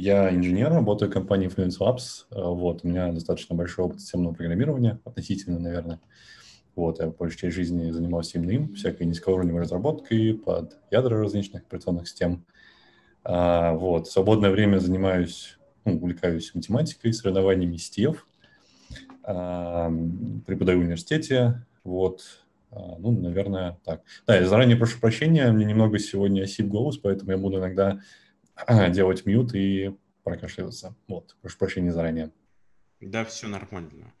Я инженер, работаю в компании Fluence Labs. Вот, у меня достаточно большой опыт системного программирования, относительно, наверное. Вот, я большую часть жизни занимался именно им, всякой низкоуровневой разработкой под ядра различных операционных систем. А, вот, в свободное время занимаюсь, ну, увлекаюсь математикой, соревнованиями STF, а, преподаю в университете, вот, а, ну, наверное, так. Да, я заранее прошу прощения, мне немного сегодня осип голос, поэтому я буду иногда делать мьют и прокашливаться. Вот, прошу прощения заранее. Да, все нормально.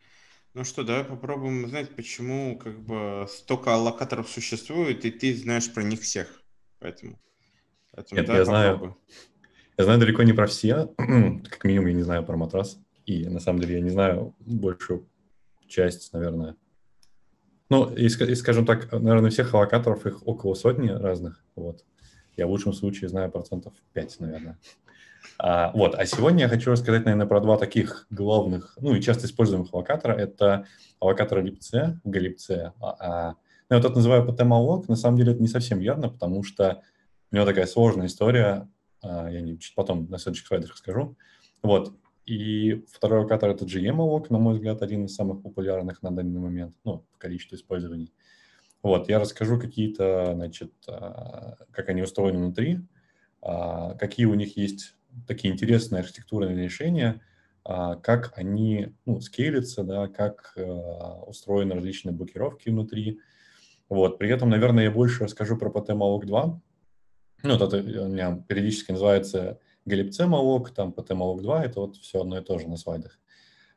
Ну что, давай попробуем узнать, почему как бы столько аллокаторов существует, и ты знаешь про них всех. Поэтому, поэтому Нет, я знаю, я знаю далеко не про все. как минимум я не знаю про матрас. И на самом деле я не знаю большую часть, наверное. Ну, и, и скажем так, наверное, всех аллокаторов их около сотни разных. Вот. Я в лучшем случае знаю процентов 5, наверное. А, вот, а сегодня я хочу рассказать, наверное, про два таких главных, ну и часто используемых аллокатора. Это аллокатор libc, glibc. А, а, ну, я вот это называю PTM на самом деле это не совсем верно, потому что у него такая сложная история, а, я не, чуть потом на следующих слайдах расскажу. Вот, и второй аллокатор это GM на мой взгляд, один из самых популярных на данный момент, ну, по количеству использований. Вот, я расскажу какие-то, значит, а, как они устроены внутри, а, какие у них есть такие интересные архитектурные решения, а, как они ну, скейлятся, да, как устроены различные блокировки внутри. Вот. При этом, наверное, я больше расскажу про PTMalloc 2. Ну, вот это у меня периодически называется Glibc Malloc, там PTMalloc 2, это вот все одно и то же на слайдах.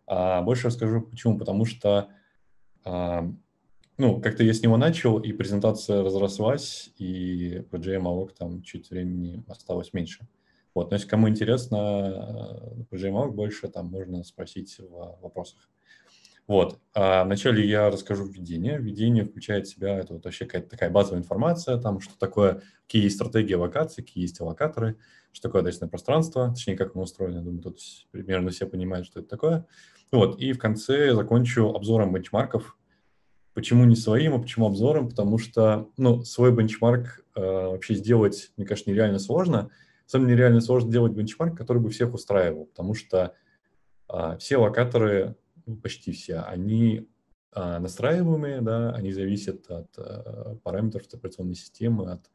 Больше расскажу почему, потому что ну, как-то я с него начал, и презентация разрослась, и про JMalloc там чуть времени осталось меньше. Вот, но если кому интересно э, про JMalloc больше, там можно спросить в вопросах. Вот, а вначале я расскажу введение. Введение включает в себя, это вот вообще какая-то такая базовая информация, там, что такое, какие есть стратегии локации, какие есть аллокаторы, что такое адресное пространство, точнее, как оно устроено. Я думаю, тут примерно все понимают, что это такое. Вот, и в конце закончу обзором бенчмарков, Почему не своим, а почему обзором? Потому что ну, свой бенчмарк э, вообще сделать, мне кажется, нереально сложно. Самое нереально сложно делать бенчмарк, который бы всех устраивал, потому что э, все локаторы, ну, почти все, они э, настраиваемые, да, они зависят от э, параметров операционной системы, от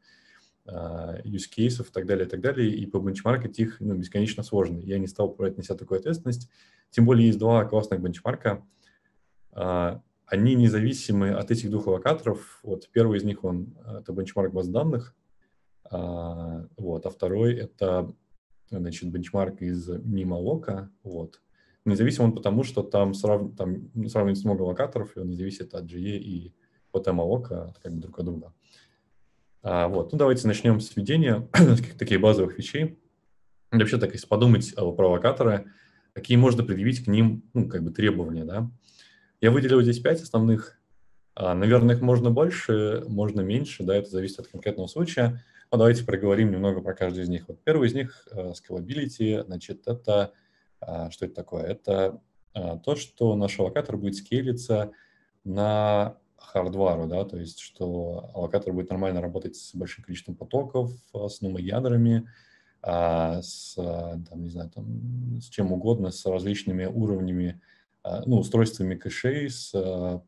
э, use cases и так далее, и так далее, и по бенчмаркать их ну, бесконечно сложно. Я не стал брать на себя такую ответственность. Тем более есть два классных бенчмарка. Они независимы от этих двух локаторов. Вот первый из них, он, это бенчмарк баз данных, а, вот, а второй это значит, бенчмарк из мимолока. Вот. Независим он потому, что там, срав... там сравнивается много локаторов, и он не зависит от GE и от MLOK, как бы друг от друга. А, вот. Ну, давайте начнем с введения таких базовых вещей. Вообще, так, если подумать про локаторы, какие можно предъявить к ним ну, как бы требования, да, я выделил здесь пять основных. А, наверное, их можно больше, можно меньше, да, это зависит от конкретного случая. Но давайте проговорим немного про каждый из них. Вот первый из них uh, scalability, значит, это uh, что это такое? Это то, что наш аллокатор будет скейлиться на хардвару, да, то есть что аллокатор будет нормально работать с большим количеством потоков, с ядрами, с, там, не знаю, там, с чем угодно, с различными уровнями а, ну, устройствами кэшей, с а,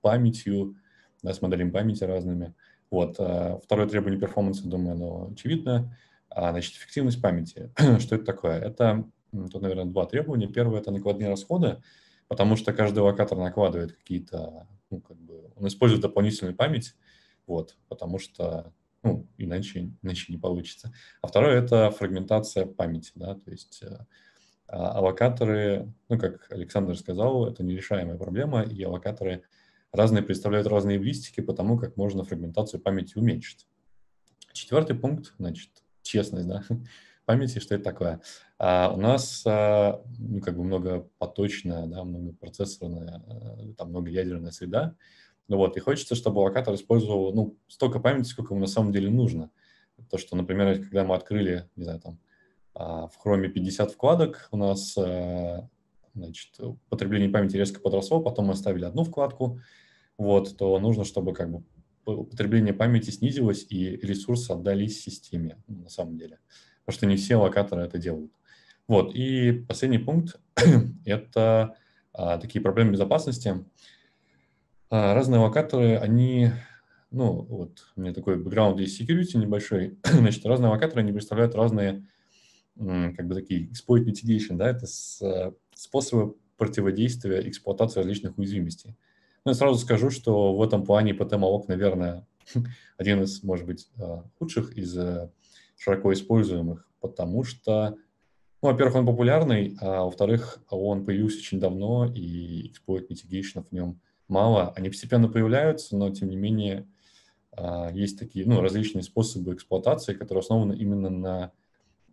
памятью, да, с моделями памяти разными. Вот. А, второе требование перформанса, думаю, оно очевидно. Значит, эффективность памяти. Что это такое? Это, тут, наверное, два требования. Первое – это накладные расходы, потому что каждый локатор накладывает какие-то, ну, как бы, он использует дополнительную память, вот, потому что, ну, иначе, иначе не получится. А второе – это фрагментация памяти, да, то есть а аллокаторы, ну, как Александр сказал, это нерешаемая проблема, и аллокаторы разные представляют разные эвристики по тому, как можно фрагментацию памяти уменьшить. Четвертый пункт, значит, честность, да, памяти, что это такое. А у нас, а, ну, как бы много поточная, да, много процессорная, э, там много ядерная среда, ну вот, и хочется, чтобы аллокатор использовал, ну, столько памяти, сколько ему на самом деле нужно. То, что, например, когда мы открыли, не знаю, там, а, в Chrome 50 вкладок, у нас э, значит, потребление памяти резко подросло, потом мы оставили одну вкладку, вот, то нужно, чтобы как бы потребление памяти снизилось и ресурсы отдались системе, ну, на самом деле. Потому что не все локаторы это делают. Вот, и последний пункт – это а, такие проблемы безопасности. А, разные локаторы, они, ну, вот у меня такой бэкграунд есть security небольшой, значит, разные локаторы, они представляют разные, как бы такие exploit mitigation, да, это с, способы противодействия эксплуатации различных уязвимостей. Ну, я сразу скажу, что в этом плане PTMalloc, наверное, один из, может быть, а, худших из э, широко используемых, потому что ну, во-первых, он популярный, а во-вторых, он появился очень давно, и exploit mitigation в нем мало. Они постепенно появляются, но, тем не менее, а, есть такие ну, различные способы эксплуатации, которые основаны именно на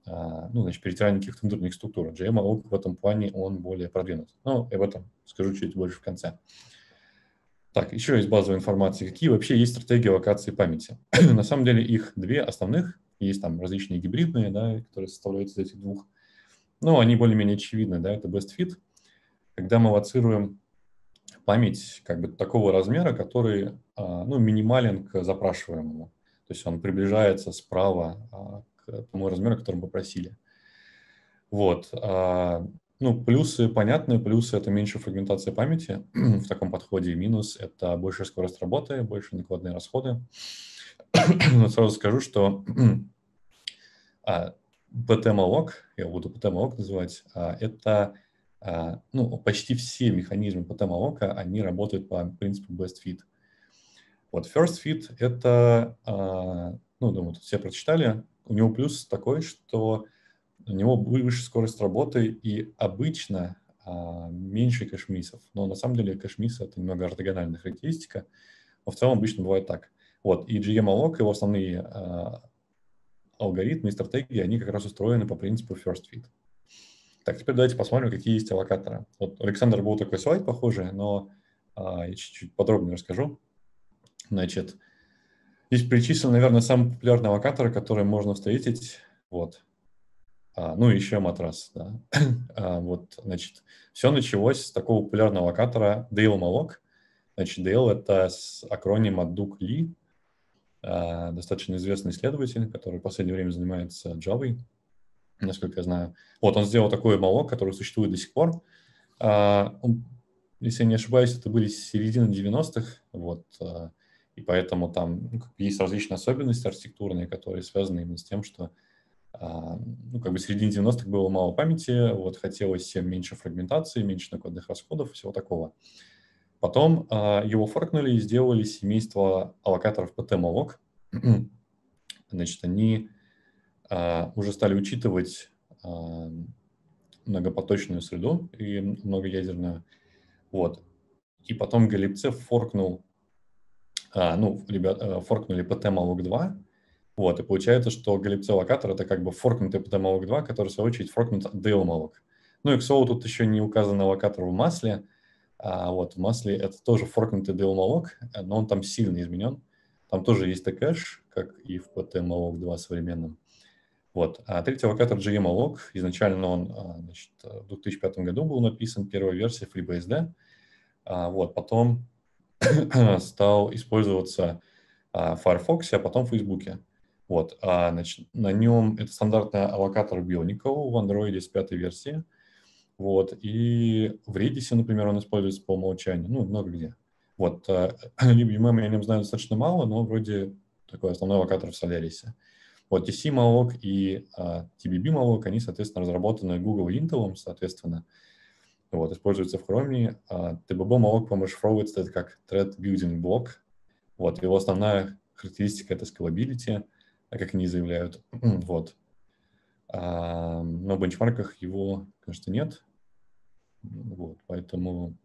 ну, значит, перетирании каких-то внутренних структур. JML в этом плане он более продвинут. Но об этом скажу чуть больше в конце. Так, еще из базовой информации. Какие вообще есть стратегии локации памяти? На самом деле их две основных. Есть там различные гибридные, да, которые составляются из этих двух. Ну, они более-менее очевидны, да, это best fit. Когда мы лоцируем память как бы такого размера, который а, ну, минимален к запрашиваемому. То есть он приближается справа а, к тому размеру, который мы попросили. Вот. А, ну, плюсы понятны. Плюсы – это меньше фрагментация памяти в таком подходе. Минус – это большая скорость работы, больше накладные расходы. Но сразу скажу, что PTMalog, я буду PTMalog называть, а, это а, ну, почти все механизмы PTMalog, они работают по принципу best fit. Вот first fit – это, а, ну, думаю, все прочитали, у него плюс такой, что у него выше скорость работы и обычно меньше кэшмисов. Но на самом деле кэшмисы – это немного ортогональная характеристика, но в целом обычно бывает так. Вот, и GMLog, его основные алгоритмы и стратегии, они как раз устроены по принципу first fit. Так, теперь давайте посмотрим, какие есть аллокаторы. Вот Александр был такой слайд похожий, но а, я чуть-чуть подробнее расскажу. Значит, здесь перечислены, наверное, самые популярные аллокаторы, которые можно встретить. Вот. А, ну, еще матрас, да. а, вот, значит, все началось с такого популярного аллокатора Dale Malloc. Значит, Dale — это акроним от Duke Lee, а, достаточно известный исследователь, который в последнее время занимается Java, насколько я знаю. Вот, он сделал такой молок, который существует до сих пор. А, он, если я не ошибаюсь, это были середины 90-х, вот, а, и поэтому там ну, есть различные особенности архитектурные, которые связаны именно с тем, что ну, как бы середине 90-х было мало памяти, вот хотелось всем меньше фрагментации, меньше накладных расходов, всего такого. Потом э, его форкнули и сделали семейство аллокаторов PT-Malloc. Значит, они э, уже стали учитывать многопоточную среду и многоядерную. Вот. И потом Галипцев форкнул, а, ну, ребят, форкнули PT-Malloc 2, вот, и получается, что Галипцев локатор это как бы форкнутый PT-Malloc 2, который, в свою очередь, форкнут DL-Malloc. Ну и, к слову, тут еще не указан локатор в масле, а вот в масле это тоже форкнутый DL-Malloc, но он там сильно изменен. Там тоже есть кэш, как и в PT-Malloc 2 современном. Вот. А третий локатор GM-Malloc, изначально он а, значит, в 2005 году был написан, первая версия FreeBSD. А, вот. Потом стал использоваться в Firefox, а потом в Facebook. Вот. А, значит, на нем это стандартный аллокатор Bionicle в Android с пятой версии. Вот. И в Redis, например, он используется по умолчанию, ну, много где. Вот. LibUMM я нем знаю достаточно мало, но вроде такой основной локатор в Solaris. Вот TC Malloc и uh, TBB Malloc, они, соответственно, разработаны Google и Intel, соответственно, вот, используются в Chrome. Uh, TBB Malloc, по-моему, шифровывается это как Thread Building Block. Вот, его основная характеристика — это scalability, как они заявляют. вот. А, но в бенчмарках его, кажется, нет. Вот, поэтому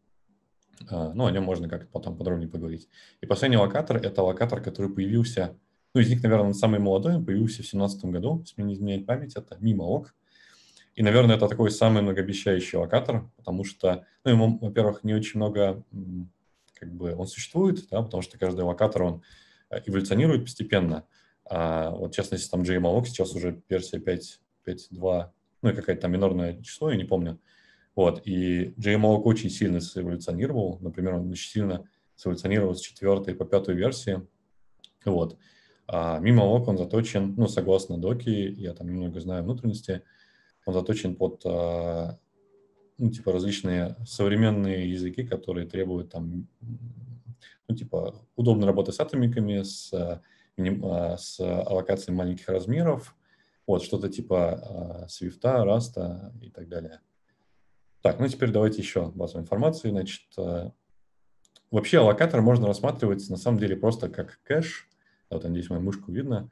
а, ну, о нем можно как-то потом подробнее поговорить. И последний локатор – это локатор, который появился, ну, из них, наверное, самый молодой, он появился в 2017 году, если мне не изменяет память, это Мимолог. И, наверное, это такой самый многообещающий локатор, потому что, ну, ему, во-первых, не очень много, как бы, он существует, да, потому что каждый локатор, он э, эволюционирует постепенно. А, вот, в частности, там JMalog сейчас уже версия 5 5.2, ну и какое-то там минорное число, я не помню. Вот, и JMOC очень сильно эволюционировал, например, он очень сильно эволюционировал с четвертой по пятую версии, вот. А мимо он заточен, ну, согласно доки, я там немного знаю внутренности, он заточен под ну, типа различные современные языки, которые требуют там, ну, типа, удобной работы с атомиками, с, с аллокацией маленьких размеров, вот, что-то типа Свифта, Раста и так далее. Так, ну теперь давайте еще базовой информации. Значит, вообще аллокатор можно рассматривать на самом деле просто как кэш. Вот, надеюсь, мою мышку видно.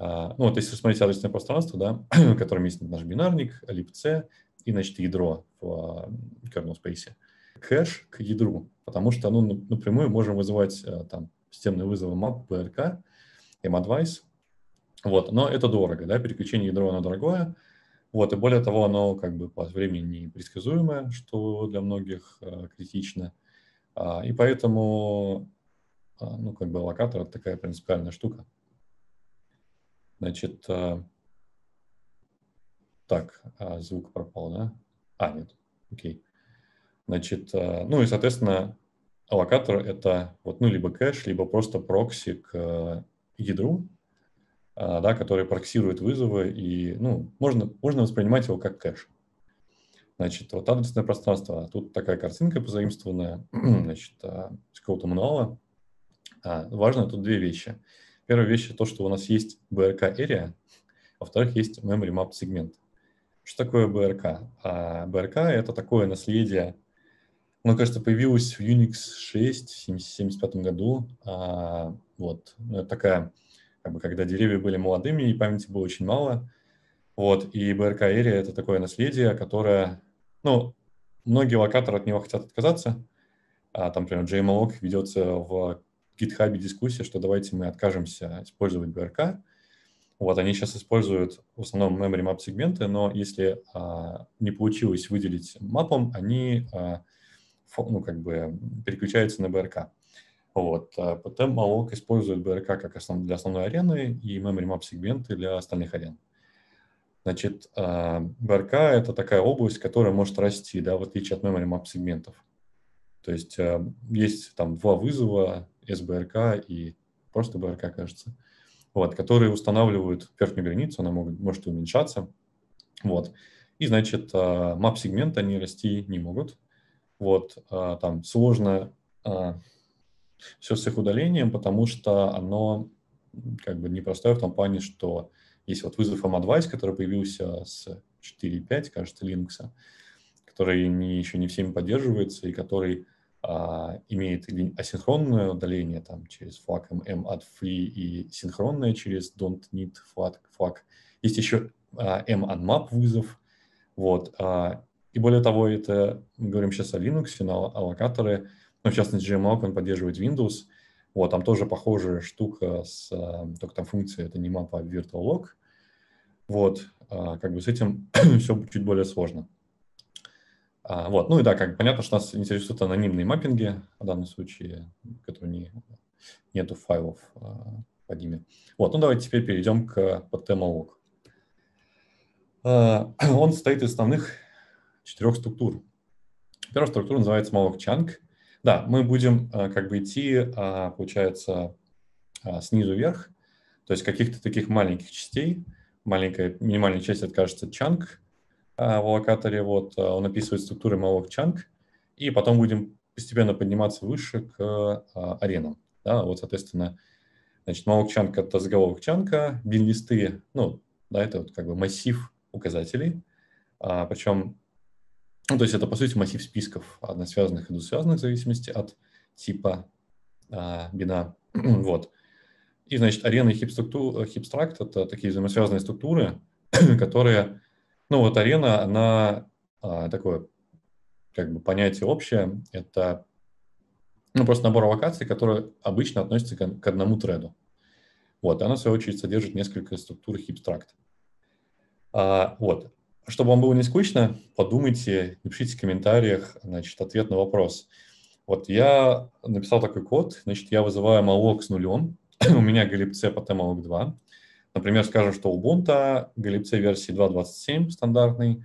Ну вот если смотреть адресное пространство, да, в котором есть наш бинарник, libc, и, значит, ядро в kernel space. Кэш к ядру, потому что ну, напрямую можем вызывать э, там системные вызовы mmap, brk, madvice, вот, но это дорого, да, переключение ядра, оно дорогое, вот, и более того, оно как бы по времени непредсказуемое, что для многих э, критично, а, и поэтому, а, ну, как бы локатор – это такая принципиальная штука. Значит, э, так, а, звук пропал, да? А, нет, окей. Значит, а, ну и, соответственно, аллокатор – это вот, ну, либо кэш, либо просто прокси к ядру, а, да, который проксирует вызовы, и, ну, можно, можно воспринимать его как кэш. Значит, вот адресное пространство. Тут такая картинка позаимствованная, значит, с какого-то мануала. А, важно тут две вещи. Первая вещь – то, что у нас есть BRK area, во-вторых, есть memory map сегмент. Что такое БРК? А БРК – это такое наследие, оно, кажется, появилось в Unix 6 в 1975 году. А, вот. Ну, это такая, как бы, когда деревья были молодыми и памяти было очень мало. Вот. И БРК Area – это такое наследие, которое, ну, многие локаторы от него хотят отказаться. А, там, например, JMLog ведется в GitHub дискуссия, что давайте мы откажемся использовать БРК, вот, они сейчас используют в основном memory map сегменты, но если а, не получилось выделить мапом, они а, ну, как бы переключаются на БРК. Вот. А потом Malloc использует БРК как основ, для основной арены и memory map сегменты для остальных арен. Значит, а, БРК – это такая область, которая может расти, да, в отличие от memory map сегментов. То есть а, есть там два вызова, SBRK и просто БРК, кажется вот, которые устанавливают верхнюю границу, она может, может уменьшаться. Вот. И, значит, а, они расти не могут. Вот, а, там сложно а, все с их удалением, потому что оно как бы непростое в том плане, что есть вот вызов M-Advice, который появился с 4.5, кажется, Linux, который не, еще не всеми поддерживается и который а, имеет асинхронное удаление там, через флаг m add free и синхронное через don't need flag. flag. Есть еще а, m unmap вызов. Вот. А, и более того, это мы говорим сейчас о Linux, на аллокаторы, ну, в частности, gmlog, он поддерживает Windows. Вот, там тоже похожая штука, с, а, только там функция, это не map, а virtual Вот, как бы с этим все чуть более сложно. А, вот. Ну и да, как понятно, что нас интересуют анонимные маппинги, в данном случае, которые не, нету файлов а, под ними. Вот, ну давайте теперь перейдем к PTMalog. А, он состоит из основных четырех структур. Первая структура называется malloc chunk. Да, мы будем а, как бы идти, а, получается, а, снизу вверх, то есть каких-то таких маленьких частей. Маленькая, минимальная часть, это кажется, chunk – а, в локаторе, вот, а, он описывает структуры malloc chunk, и потом будем постепенно подниматься выше к а, аренам. Да, вот, соответственно, значит, malloc chunk – это заголовок чанка, bin-листы, ну, да, это вот как бы массив указателей, а, причем, ну, то есть это, по сути, массив списков односвязанных и двусвязанных в зависимости от типа а, бина, вот. И, значит, арена и хипстракт – это такие взаимосвязанные структуры, которые ну вот арена, она а, такое как бы понятие общее, это ну, просто набор локаций, которые обычно относятся к, к одному треду. Вот, она, в свою очередь, содержит несколько структур хипстракт. А, вот. Чтобы вам было не скучно, подумайте, напишите в комментариях, значит, ответ на вопрос. Вот я написал такой код, значит, я вызываю malloc с нулем, у меня glibc по malloc 2, Например, скажем, что Ubuntu, glibc версии 2.27 стандартный,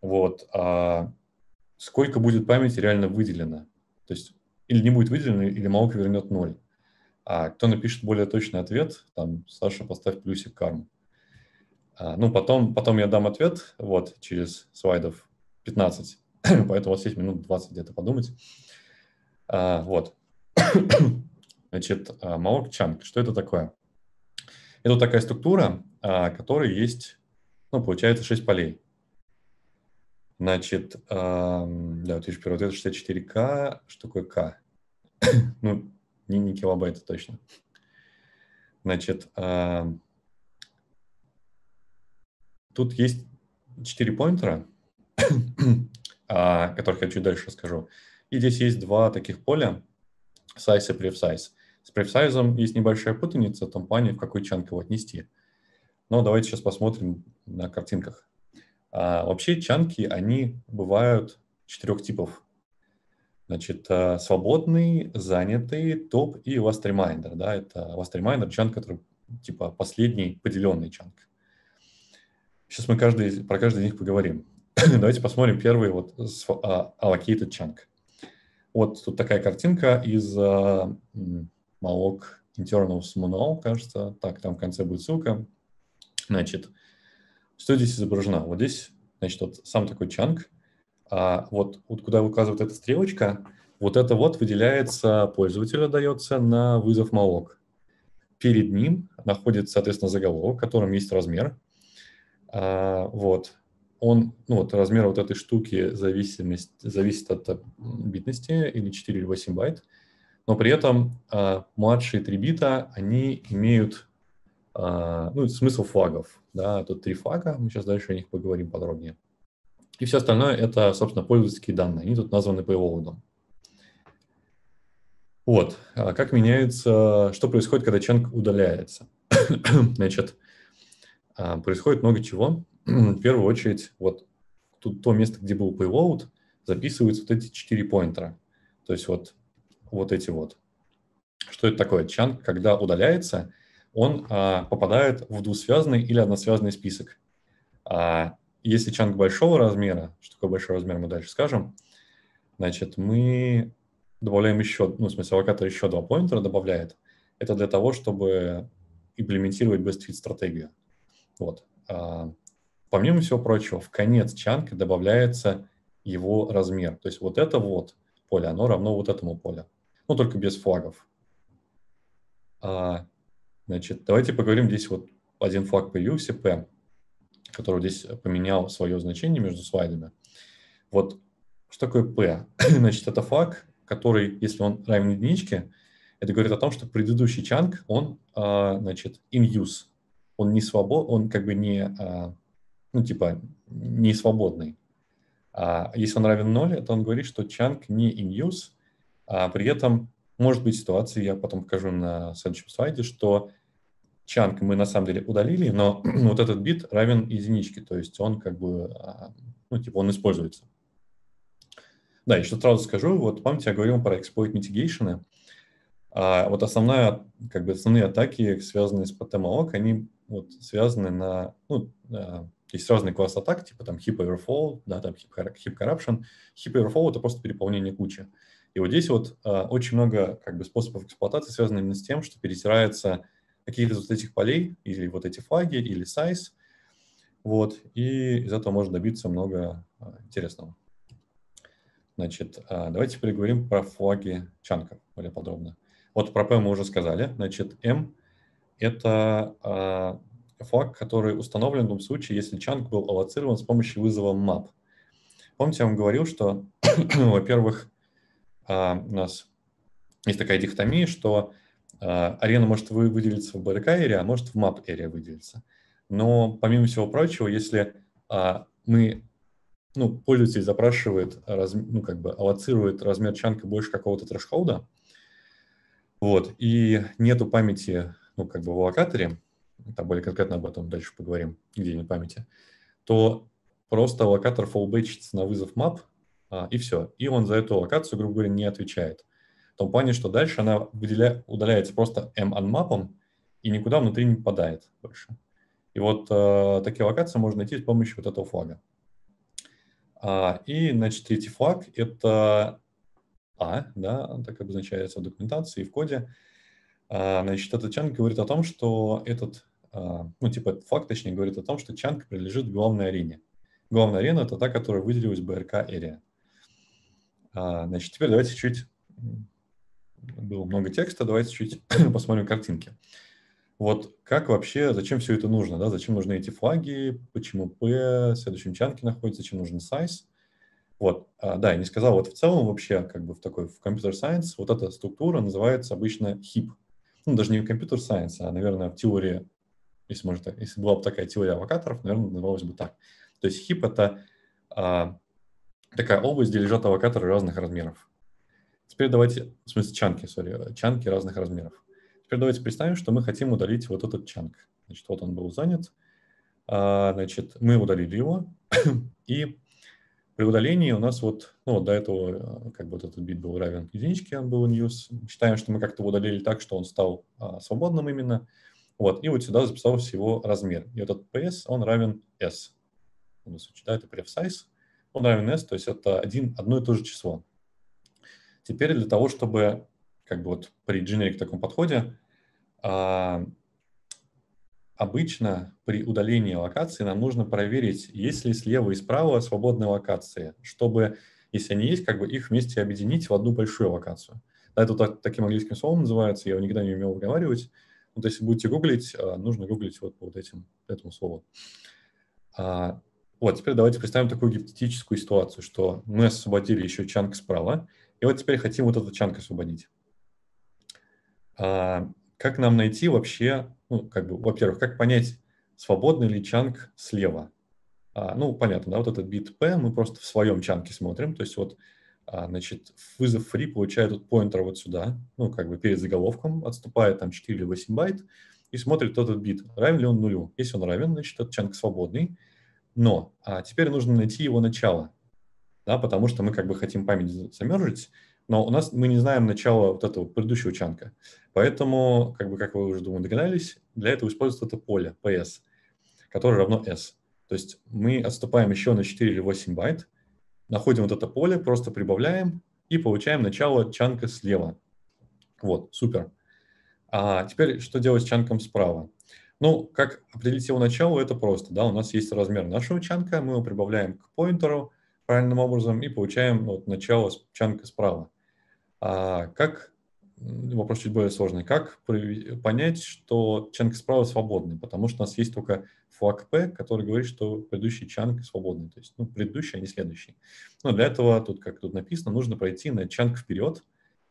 вот, а сколько будет памяти реально выделено? То есть или не будет выделено, или малок вернет ноль. А кто напишет более точный ответ, там, Саша, поставь плюсик карму. А, ну, потом, потом я дам ответ, вот, через слайдов 15, поэтому у вас есть минут 20 где-то подумать. А, вот. Значит, а, Малок Чанг, что это такое? Это такая структура, а, которой есть, ну, получается, 6 полей. Значит, да, вот первый ответ 64К. Что такое К? ну, не, не килобайты точно. Значит, тут есть 4 поинтера, о которых я чуть дальше расскажу. И здесь есть два таких поля, size и prefsize. С prefsize есть небольшая путаница в том плане, в какой чанк его отнести. Но давайте сейчас посмотрим на картинках. А, вообще чанки, они бывают четырех типов. Значит, а, свободный, занятый, топ и last reminder. Да, это last reminder чанк, который типа последний поделенный чанк. Сейчас мы каждый, про каждый из них поговорим. Давайте посмотрим первый вот а, allocated chunk. Вот тут такая картинка из uh, Malloc Internals Manual, кажется. Так, там в конце будет ссылка. Значит, что здесь изображено? Вот здесь, значит, вот сам такой чанк. А вот, вот куда указывает эта стрелочка, вот это вот выделяется пользователю, дается на вызов Malloc. Перед ним находится, соответственно, заголовок, в котором есть размер. А, вот. Он, ну вот размер вот этой штуки зависимость, зависит от битности, или 4 или 8 байт. Но при этом а, младшие 3 бита, они имеют а, ну, смысл флагов. Да, тут три флага, мы сейчас дальше о них поговорим подробнее. И все остальное это, собственно, пользовательские данные. Они тут названы payload. Вот, а как меняется, что происходит, когда чанк удаляется? Значит, а, происходит много чего. В первую очередь, вот тут то место, где был payload, записываются вот эти четыре поинтера. То есть вот, вот эти вот. Что это такое? Чанк, когда удаляется, он а, попадает в двусвязанный или односвязанный список. А, если чанк большого размера, что такое большой размер, мы дальше скажем, значит, мы добавляем еще, ну, в смысле, локатор еще два поинтера добавляет. Это для того, чтобы имплементировать best fit стратегию. Вот. А, помимо всего прочего, в конец чанка добавляется его размер. То есть вот это вот поле, оно равно вот этому полю. Ну, только без флагов. А, Значит, давайте поговорим, здесь вот один флаг появился, P, который здесь поменял свое значение между слайдами. Вот что такое P? Значит, это флаг, который, если он равен единичке, это говорит о том, что предыдущий чанк, он, а, значит, in use. Он не свобод, он как бы не, а, ну, типа, не свободный. А если он равен 0, то он говорит, что чанк не in use, а при этом может быть ситуация, я потом покажу на следующем слайде, что чанк мы на самом деле удалили, но вот этот бит равен единичке, то есть он как бы, а, ну, типа он используется. Да, еще сразу скажу, вот помните, я говорил про exploit mitigation, а вот основная, как бы основные атаки, связанные с PTMOC, они вот связаны на, ну, а, есть разные классы атак, типа там hip overflow, да, там hip, hip corruption. Hip overflow — это просто переполнение кучи. И вот здесь вот э, очень много как бы, способов эксплуатации связано именно с тем, что перетирается какие-то вот этих полей, или вот эти флаги, или size, вот, и из этого можно добиться много э, интересного. Значит, э, давайте переговорим про флаги чанков более подробно. Вот про P мы уже сказали. Значит, M — это э, флаг, который установлен в том случае, если чанк был аллоцирован с помощью вызова map. Помните, я вам говорил, что, во-первых, у нас есть такая дихотомия, что а, арена может выделиться в area, а может в map area выделиться. Но помимо всего прочего, если а, мы, ну, пользователь запрашивает, ну, как бы аллоцирует размер чанка больше какого-то трэшхолда, вот, и нету памяти, ну, как бы в локаторе, там более конкретно об этом дальше поговорим, где нет памяти, то просто локатор fallbatchится на вызов map, а, и все. И он за эту локацию, грубо говоря, не отвечает. В том плане, что дальше она выделя... удаляется просто m-unmap, и никуда внутри не попадает больше. И вот э, такие локации можно найти с помощью вот этого флага. А, и, значит, третий флаг — это А, да, так обозначается в документации и в коде. А, значит, этот чанг говорит о том, что этот а, ну, типа, этот факт, точнее, говорит о том, что чанк принадлежит главной арене. Главная арена – это та, которая выделилась БРК Area. А, значит, теперь давайте чуть... Было много текста, давайте чуть посмотрим картинки. Вот как вообще, зачем все это нужно, да? Зачем нужны эти флаги, почему P в следующем чанке находится, зачем нужен size? Вот, а, да, я не сказал, вот в целом вообще, как бы в такой, в computer science, вот эта структура называется обычно HIP. Ну, даже не в computer science, а, наверное, в теории, если, может, если была бы такая теория авокаторов, наверное, называлась бы так. То есть HIP – это а, такая область, где лежат авокаторы разных размеров. Теперь давайте, в смысле чанки, сори, чанки разных размеров. Теперь давайте представим, что мы хотим удалить вот этот чанк. Значит, вот он был занят. А, значит, мы удалили его, и при удалении у нас вот, ну, вот до этого, как бы вот этот бит был равен единичке, он был news. Считаем, что мы как-то удалили так, что он стал а, свободным именно. Вот, и вот сюда записался его размер. И этот PS, он равен S у нас да, это pref size, он равен s, то есть это один, одно и то же число. Теперь для того, чтобы как бы вот при generic таком подходе, а, обычно при удалении локации нам нужно проверить, есть ли слева и справа свободные локации, чтобы, если они есть, как бы их вместе объединить в одну большую локацию. Это так, таким английским словом называется, я его никогда не умел выговаривать. Вот если будете гуглить, а, нужно гуглить вот по вот этим, этому слову. Вот, теперь давайте представим такую гипотетическую ситуацию, что мы освободили еще чанк справа, и вот теперь хотим вот этот чанк освободить. А, как нам найти вообще, ну, как бы, во-первых, как понять, свободный ли чанк слева? А, ну, понятно, да, вот этот бит P мы просто в своем чанке смотрим, то есть вот, а, значит, вызов free получает тут поинтер вот сюда, ну, как бы перед заголовком, отступает там 4 или 8 байт, и смотрит этот бит, равен ли он нулю. Если он равен, значит, этот чанк свободный, но а теперь нужно найти его начало, да, потому что мы как бы хотим память замержить, но у нас мы не знаем начала вот этого предыдущего чанка. Поэтому, как бы, как вы уже, думаю, догадались, для этого используется это поле PS, которое равно S. То есть мы отступаем еще на 4 или 8 байт, находим вот это поле, просто прибавляем и получаем начало чанка слева. Вот, супер. А теперь что делать с чанком справа? Ну, как определить его начало, это просто. Да? У нас есть размер нашего чанка, мы его прибавляем к поинтеру правильным образом и получаем вот, начало чанка справа. А как, вопрос чуть более сложный, как понять, что чанк справа свободный? Потому что у нас есть только флаг P, который говорит, что предыдущий чанк свободный, то есть ну, предыдущий, а не следующий. Но для этого, тут как тут написано, нужно пройти на чанк вперед,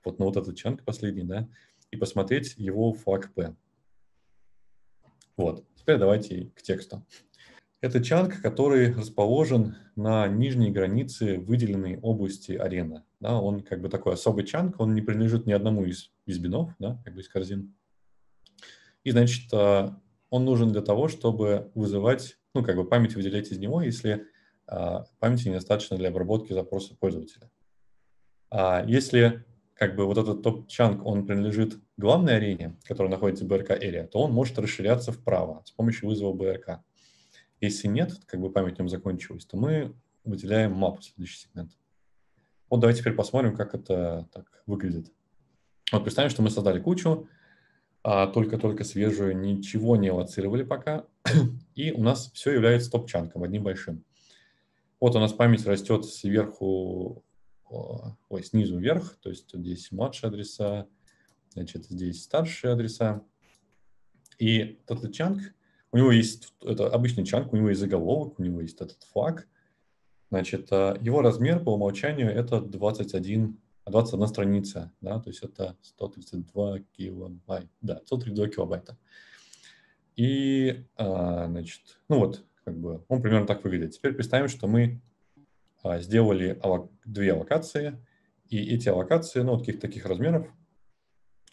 вот на вот этот чанк последний, да, и посмотреть его флаг P. Вот. Теперь давайте к тексту. Это чанк, который расположен на нижней границе выделенной области арены. Да, он как бы такой особый чанк, он не принадлежит ни одному из, из бинов, да, как бы из корзин. И, значит, а, он нужен для того, чтобы вызывать, ну, как бы память выделять из него, если а, памяти недостаточно для обработки запроса пользователя. А если как бы вот этот топ-чанк, он принадлежит главной арене, которая находится в BRK Area, то он может расширяться вправо с помощью вызова BRK. Если нет, как бы память в нем закончилась, то мы выделяем мапу следующий сегмент. Вот давайте теперь посмотрим, как это так выглядит. Вот представим, что мы создали кучу, а только-только свежую, ничего не лоцировали пока, и у нас все является топ-чанком, одним большим. Вот у нас память растет сверху ой, снизу вверх, то есть здесь младшие адреса, значит, здесь старшие адреса. И этот чанк, у него есть, это обычный чанк, у него есть заголовок, у него есть этот флаг. Значит, а, его размер по умолчанию это 21, 21 страница, да, то есть это 132 килобайта, да, 132 килобайта. И, а, значит, ну вот, как бы он примерно так выглядит. Теперь представим, что мы сделали две аллокации, и эти аллокации, ну, вот каких-то таких размеров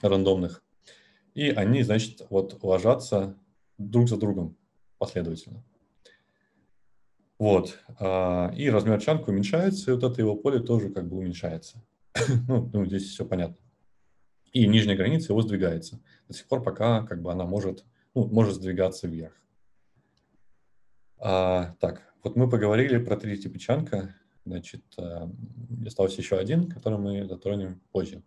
рандомных, и они, значит, вот ложатся друг за другом последовательно. Вот. А, и размер чанка уменьшается, и вот это его поле тоже как бы уменьшается. ну, ну, здесь все понятно. И нижняя граница его сдвигается до сих пор, пока как бы она может, ну, может сдвигаться вверх. А, так, вот мы поговорили про три типа чанка. Значит, э, остался еще один, который мы затронем позже.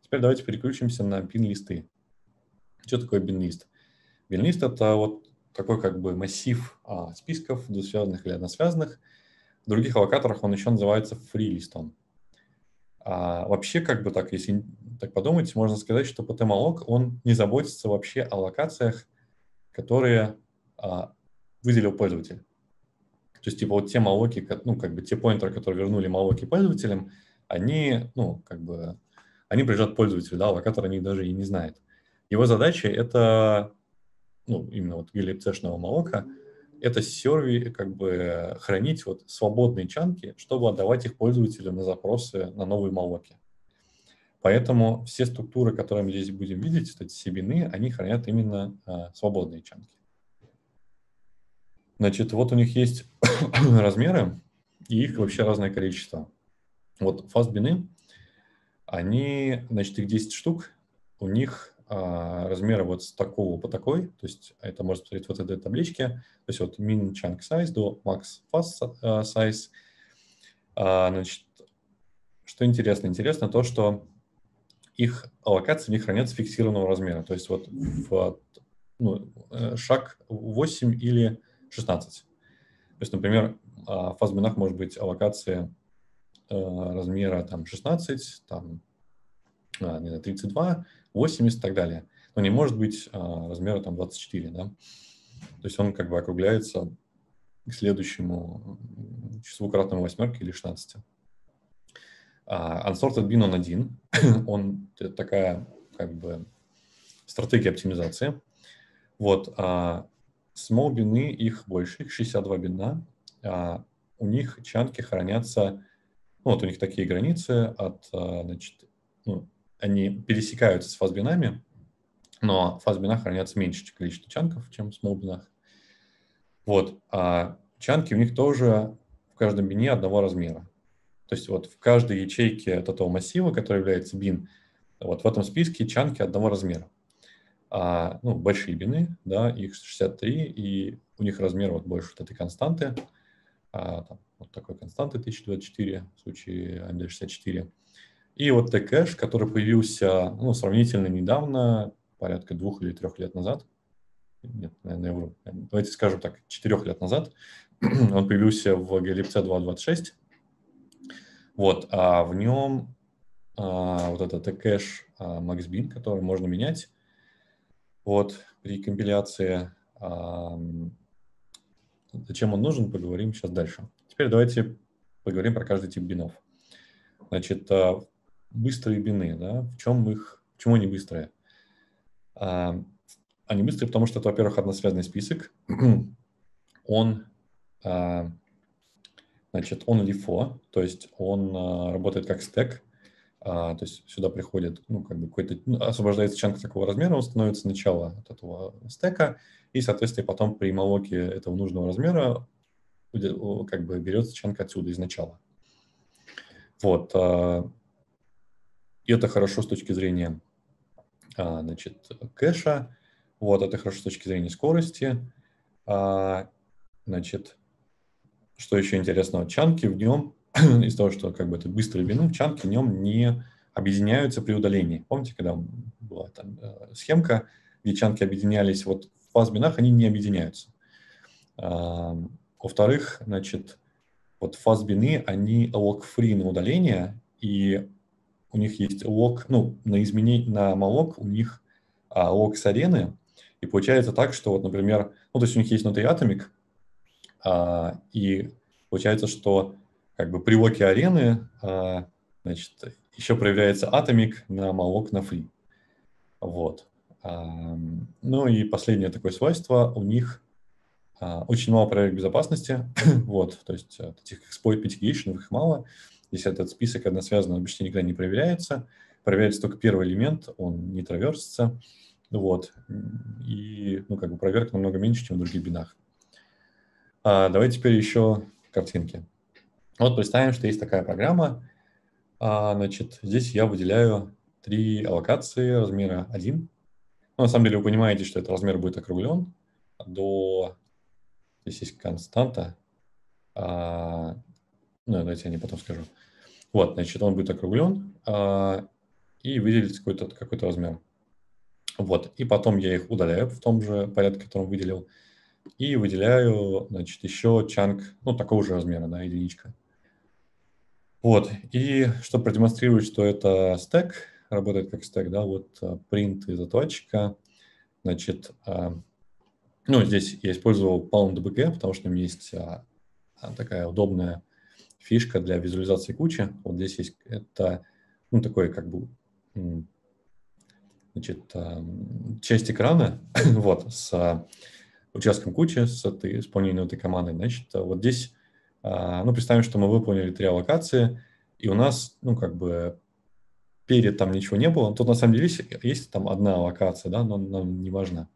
Теперь давайте переключимся на бин-листы. Что такое бин-лист? Бинлист — это вот такой как бы массив а, списков, двусвязанных или односвязанных. В других аллокаторах он еще называется фрилистом. А, вообще, как бы так, если так подумать, можно сказать, что PTMalloc, он не заботится вообще о локациях, которые а, выделил пользователь. То есть, типа, вот те малоки, ну, как бы те поинтеры, которые вернули малоки пользователям, они, ну, как бы, они принадлежат пользователю, да, локатор о них даже и не знает. Его задача — это, ну, именно вот glibc-шного малока, это серви, как бы, хранить вот свободные чанки, чтобы отдавать их пользователю на запросы на новые малоки. Поэтому все структуры, которые мы здесь будем видеть, эти себины, они хранят именно а, свободные чанки. Значит, вот у них есть размеры, и их вообще разное количество. Вот фастбины, они, значит, их 10 штук, у них а, размеры вот с такого по такой, то есть это можно посмотреть вот этой табличке, то есть вот min chunk size до max fast а, size. А, значит, что интересно? Интересно то, что их аллокации не хранятся фиксированного размера, то есть вот в ну, э, шаг 8 или 16. То есть, например, в фазбинах может быть аллокация э, размера там 16, там, а, не знаю, 32, 80 и так далее. Но не может быть а, размера там 24, да. То есть он как бы округляется к следующему числу кратному восьмерки или 16. Uh, unsorted bin он один. он такая как бы стратегия оптимизации. Вот. Small бины, их больше, их 62 бина. А у них чанки хранятся, ну, вот у них такие границы от, а, значит, ну, они пересекаются с фазбинами, но в фазбинах хранятся меньше количество чанков, чем в small бинах. Вот. А чанки у них тоже в каждом бине одного размера. То есть вот в каждой ячейке от этого массива, который является бин, вот в этом списке чанки одного размера а, ну, большие бины, да, их 63, и у них размер вот больше вот этой константы, а, там, вот такой константы 1024 в случае AMD64. И вот T-кэш, который появился ну, сравнительно недавно, порядка двух или трех лет назад, нет, наверное, я вру. давайте скажем так, четырех лет назад, он появился в glibc 2.26, вот, а в нем а, вот этот T-кэш а, MaxBin, который можно менять, вот, при компиляции. Зачем он нужен, поговорим сейчас дальше. Теперь давайте поговорим про каждый тип бинов. Значит, а, быстрые бины, да, в чем их, почему они быстрые? Они быстрые, потому что это, во-первых, односвязанный список. он, а, значит, он LIFO, то есть он а, работает как стек, а, то есть сюда приходит, ну, как бы какой-то, ну, освобождается чанк такого размера, он становится начало от этого стека, и, соответственно, потом при молоке этого нужного размера как бы берется чанк отсюда, из начала. Вот. А, и это хорошо с точки зрения, а, значит, кэша, вот, это хорошо с точки зрения скорости, значит, что еще интересного, чанки в нем из-за того, что как бы это быстрые бины, чанки в нем не объединяются при удалении. Помните, когда была там э, схемка, где чанки объединялись, вот в фазбинах они не объединяются. А, во-вторых, значит, вот фазбины, они лог-фри на удаление, и у них есть лог, ну, на изменение, на малок у них а, лог с арены, и получается так, что вот, например, ну, то есть у них есть внутри атомик, а, и получается, что как бы при локе арены, а, значит, еще проявляется атомик на малок на фри. Вот. А, ну и последнее такое свойство, у них а, очень мало проверок безопасности, вот, то есть этих exploit mitigation их мало, если этот список односвязанный, он почти никогда не проверяется, проверяется только первый элемент, он не траверсится, вот, и, ну, как бы проверка намного меньше, чем в других бинах. А, давайте теперь еще картинки. Вот представим, что есть такая программа. А, значит, здесь я выделяю три аллокации размера 1. Ну, на самом деле вы понимаете, что этот размер будет округлен до... Здесь есть константа. А, ну, давайте я не потом скажу. Вот, значит, он будет округлен а, и выделить какой-то какой размер. Вот, и потом я их удаляю в том же порядке, который выделил, и выделяю, значит, еще чанк, ну, такого же размера, да, единичка. Вот, и чтобы продемонстрировать, что это стек, работает как стек, да, вот а, print из отладчика, значит, а, ну, здесь я использовал PalmDBG, потому что у меня есть а, такая удобная фишка для визуализации кучи. Вот здесь есть это, ну, такой как бы значит, часть экрана вот, с участком кучи, с этой, исполнением этой команды. Значит, вот здесь, ну, представим, что мы выполнили три аллокации, и у нас, ну, как бы перед там ничего не было. Тут на самом деле есть, есть там одна локация, да, но нам не важна.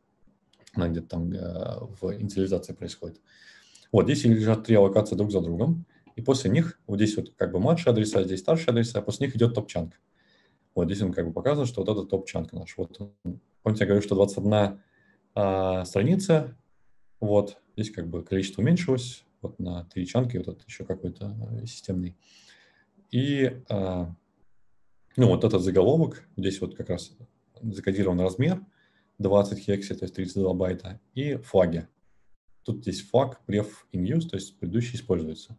Она где-то там э, в инициализации происходит. Вот здесь лежат три локации друг за другом, и после них вот здесь вот как бы младшие адреса, здесь старшие адреса, а после них идет топ-чанк. Вот здесь он как бы показывает, что вот это топ-чанк наш. Вот, помните, я говорю, что 21 а, страница, вот, здесь как бы количество уменьшилось, вот на три чанки, вот это еще какой-то э, системный. И а, ну, вот этот заголовок, здесь вот как раз закодирован размер 20 хекси, то есть 32 байта, и флаги. Тут здесь флаг pref in use, то есть предыдущий используется.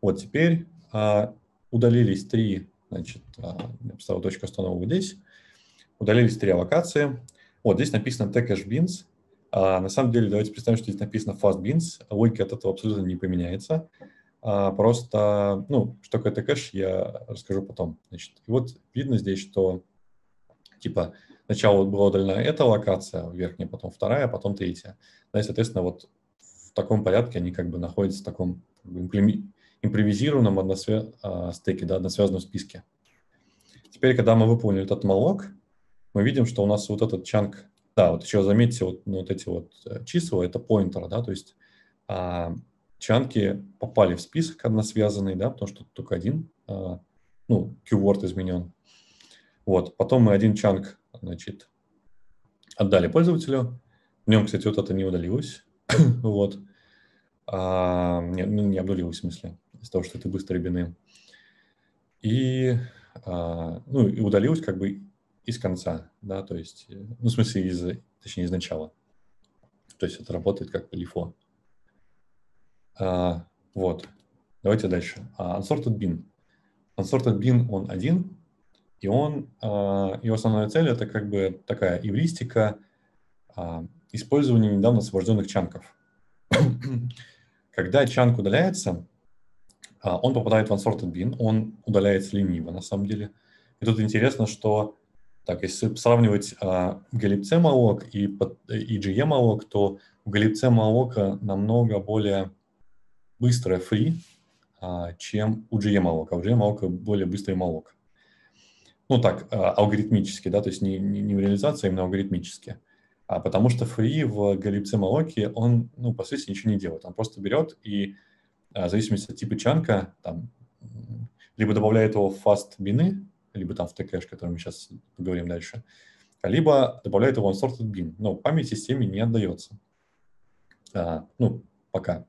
Вот теперь а, удалились три, значит, а, я поставил точку остановку здесь, удалились три локации. Вот здесь написано tcache beans. А, на самом деле, давайте представим, что здесь написано fast beans. Логика от этого абсолютно не поменяется. А, просто, ну, что такое кэш, я расскажу потом. Значит, и вот видно здесь, что типа сначала была удалена эта локация верхняя, потом вторая, потом третья. Да, и, соответственно, вот в таком порядке они как бы находятся в таком импровизированном односвя... а, стеке, да, односвязанном списке. Теперь, когда мы выполнили этот малок, мы видим, что у нас вот этот чанк, да, вот еще заметьте, вот, ну, вот эти вот э, числа, это поинтер, да, то есть а, чанки попали в список односвязанный, да, потому что только один, а, ну, keyword изменен. Вот, потом мы один чанк, значит, отдали пользователю. В нем, кстати, вот это не удалилось. вот. А, не, ну, не обнулилось, в смысле, из-за того, что это быстрые бины. И, а, ну, и удалилось как бы из конца, да, то есть, ну, в смысле, из, точнее, из начала. То есть это работает как лифо. А, вот. Давайте дальше. А, unsorted bin. Unsorted bin, он один, и он, а, его основная цель это как бы такая эвристика а, использования недавно освобожденных чанков. Когда чанк удаляется, а, он попадает в unsorted bin, он удаляется лениво на самом деле. И тут интересно, что так, если сравнивать а, malloc и, и GE то у glibc malloc намного более быстрая free, а, чем у GM-молока. А у GM-молока более быстрый молок. Ну так, а, алгоритмически, да, то есть не, не, не в реализации, а именно алгоритмически. А потому что free в галипце молоке, он, ну, по сути, ничего не делает. Он просто берет и в зависимости от типа чанка, там, либо добавляет его в fast бины, либо там в котором мы сейчас поговорим дальше, либо добавляет его unsorted bin. Но память системе не отдается. А, ну, пока.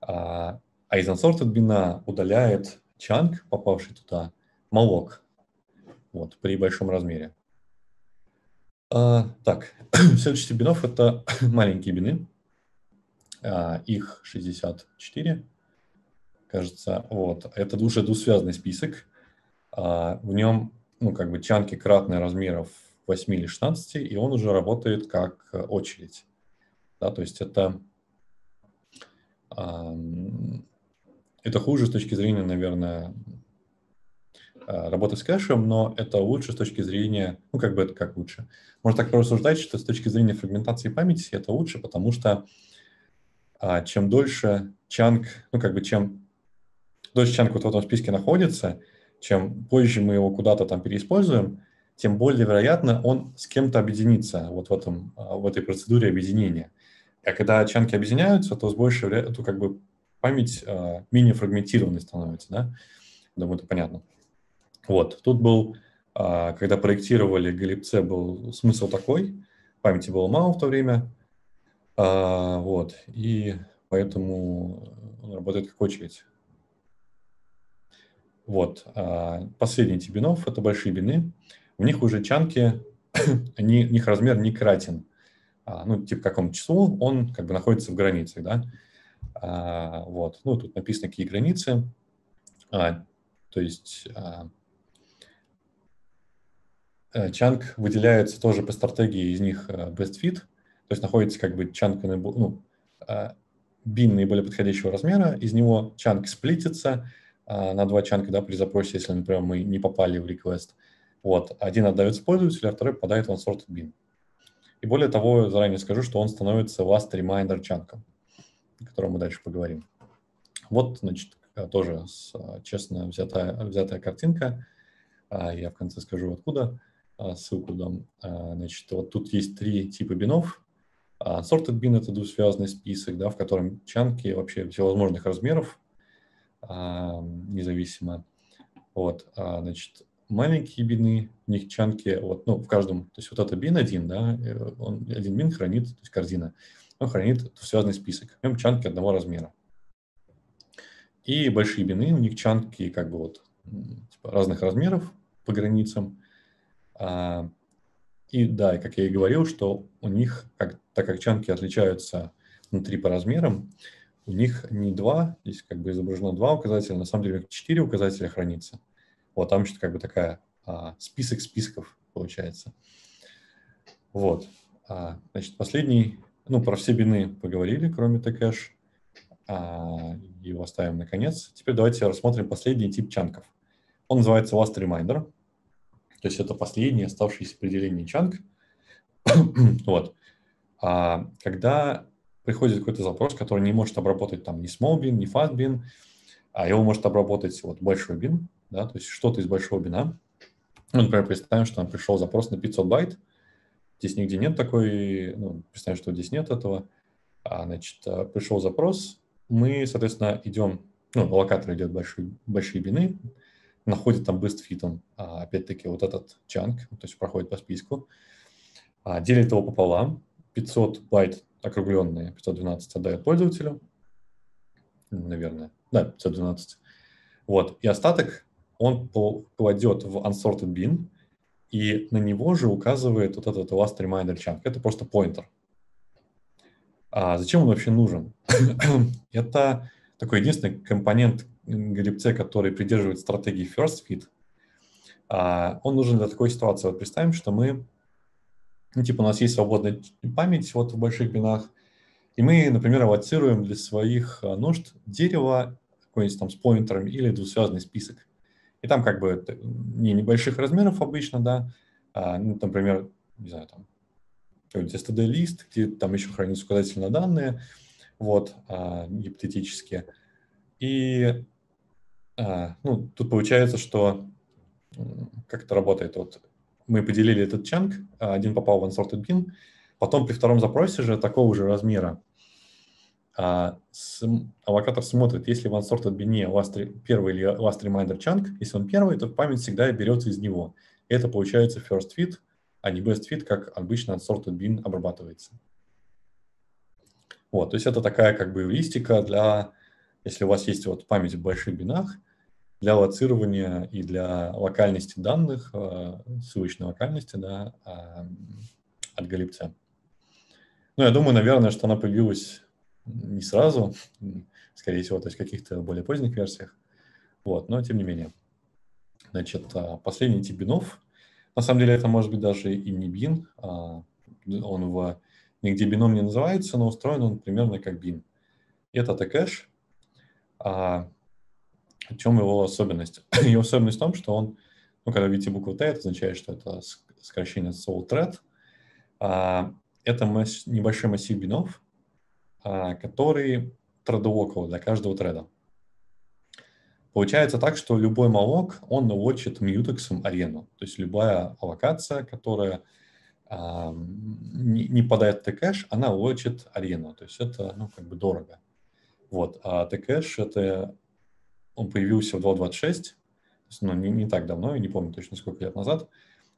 А, а из unsorted бина удаляет чанк, попавший туда, молок, вот, при большом размере. А, так, следующий бинов – это маленькие бины. А, их 64, кажется. Вот. Это уже двусвязный список. А, в нем, ну, как бы чанки кратные размеров 8 или 16, и он уже работает как очередь. Да, то есть это это хуже с точки зрения, наверное, а, работы с кэшем, но это лучше с точки зрения, ну, как бы это как лучше. Можно так порассуждать, что с точки зрения фрагментации памяти это лучше, потому что а, чем дольше чанк, ну, как бы чем дольше чанк вот в этом списке находится, чем позже мы его куда-то там переиспользуем, тем более вероятно он с кем-то объединится вот в, этом, а, в этой процедуре объединения. А когда чанки объединяются, то с большей то как бы память э, менее фрагментированной становится, да? Думаю, это понятно. Вот, тут был, э, когда проектировали Галипце, был смысл такой, памяти было мало в то время, э, вот, и поэтому он работает как очередь. Вот, э, последний тип бинов – это большие бины. В них уже чанки они, у них размер не кратен. А, ну, типа, каком числу он как бы находится в границах, да. А, вот, ну, тут написано, какие границы. А, то есть а, э, чанк выделяется тоже по стратегии из них э, best fit, то есть находится как бы чанк, ну, а, бин наиболее подходящего размера, из него чанк сплитится а, на два чанка, да, при запросе, если, например, мы не попали в request. Вот, один отдается пользователю, а второй попадает в unsorted bin. И более того, заранее скажу, что он становится last reminder чанком, о котором мы дальше поговорим. Вот, значит, тоже честно взятая, взятая картинка. А, я в конце скажу, откуда ссылку дам. Значит, вот тут есть три типа бинов. Sorted bin – это двусвязанный список, да, в котором чанки вообще всевозможных размеров, а, независимо. Вот, а, значит, маленькие бины, у них чанки, вот, ну, в каждом, то есть вот это бин один, да, э, он, один бин хранит, то есть корзина, он хранит связанный список, в нем чанки одного размера. И большие бины, у них чанки как бы вот типа, разных размеров по границам. А, и да, как я и говорил, что у них, как, так как чанки отличаются внутри по размерам, у них не два, здесь как бы изображено два указателя, на самом деле четыре указателя хранится. Вот там что-то как бы такая а, список списков получается. Вот. А, значит, последний, ну, про все бины поговорили, кроме Tcache. А, его оставим наконец. Теперь давайте рассмотрим последний тип чанков. Он называется last reminder. То есть это последний оставшийся определение чанк. вот. А, когда приходит какой-то запрос, который не может обработать там ни small bin, ни fast bin, а его может обработать вот большой бин, да, то есть что-то из большого бина. Ну, например, представим, что нам пришел запрос на 500 байт, здесь нигде нет такой, ну, представим, что здесь нет этого, а, значит, а, пришел запрос, мы, соответственно, идем, ну, аллокатор идет большие, большие бины, находит там fit, а, опять-таки, вот этот чанк, то есть проходит по списку, а, делит его пополам, 500 байт округленные, 512 отдает пользователю, наверное, да, 512. Вот, и остаток он кладет в unsorted bin, и на него же указывает вот этот last reminder chunk. Это просто поинтер. А зачем он вообще нужен? Это такой единственный компонент Glibc, который придерживает стратегии first fit. А он нужен для такой ситуации. Вот представим, что мы, ну, типа у нас есть свободная память вот в больших бинах, и мы, например, аллоцируем для своих а, нужд дерево какой-нибудь там с поинтерами или двусвязанный список. И там как бы не небольших размеров обычно, да, а, ну, например, не знаю, там какой-нибудь std-лист, где там еще хранятся указательные данные, вот, а, гипотетически. И а, ну, тут получается, что как это работает, вот мы поделили этот чанк, а, один попал в unsorted bin, потом при втором запросе же такого же размера а, с, аллокатор смотрит, если в unsorted bin last, первый или last reminder chunk, если он первый, то память всегда берется из него. Это получается first fit, а не best fit, как обычно unsorted bin обрабатывается. Вот, то есть это такая как бы эвристика для, если у вас есть вот память в больших бинах, для лоцирования и для локальности данных, а, ссылочной локальности, да, а, от голибца. Ну, я думаю, наверное, что она появилась не сразу, скорее всего, то есть в каких-то более поздних версиях. Вот, но тем не менее. Значит, а, последний тип бинов, на самом деле это может быть даже и не бин, а он в, нигде бином не называется, но устроен он примерно как бин. Это Tcache. В чем его особенность? его особенность в том, что он, ну, когда видите букву T, это означает, что это сокращение soul thread. А, это масс, небольшой массив бинов, а, который thread для каждого треда. Получается так, что любой малок, он наводчит мьютексом арену. То есть любая аллокация, которая а, не, не подает Tcache, она лочит арену. То есть это ну, как бы дорого. Вот. А Tcache это он появился в 2.26, ну, не, не так давно, я не помню точно сколько лет назад.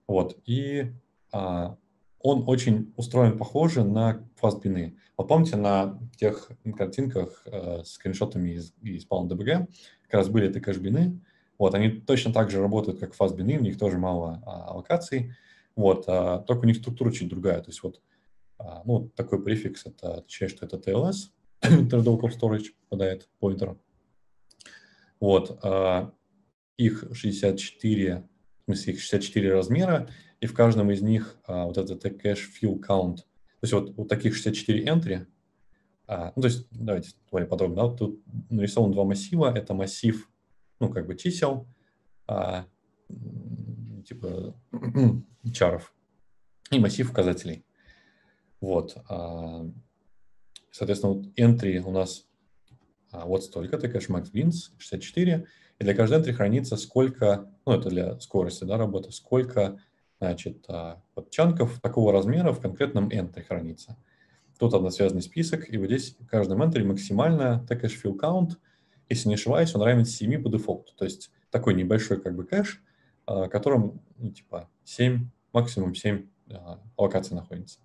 Вот. И а, он очень устроен похоже на фастбины. Вот помните, на тех картинках э, с скриншотами из, из PalmDBG как раз были это кэшбины. Вот, они точно так же работают, как фастбины, у них тоже мало а, аллокаций. Вот, а, только у них структура чуть другая. То есть вот а, ну, такой префикс, это отвечает, что это TLS, Thread Local Storage, попадает поинтер. Вот, а, их 64, в смысле, их 64 размера, и в каждом из них а, вот этот cache fill count. То есть вот, вот таких 64 entry, а, ну, то есть, давайте более подробно, да, тут нарисован два массива, это массив, ну, как бы чисел, а, типа чаров, и массив указателей. Вот. А, соответственно, вот entry у нас вот столько, это, конечно, max bins 64, и для каждой entry хранится сколько, ну, это для скорости, да, работы, сколько, значит, а, вот чанков такого размера в конкретном entry хранится. Тут односвязанный список, и вот здесь в каждом entry максимально cache fill count, если не ошибаюсь, он равен 7 по дефолту. То есть такой небольшой как бы кэш, которым, ну, типа, 7, максимум 7 локаций находится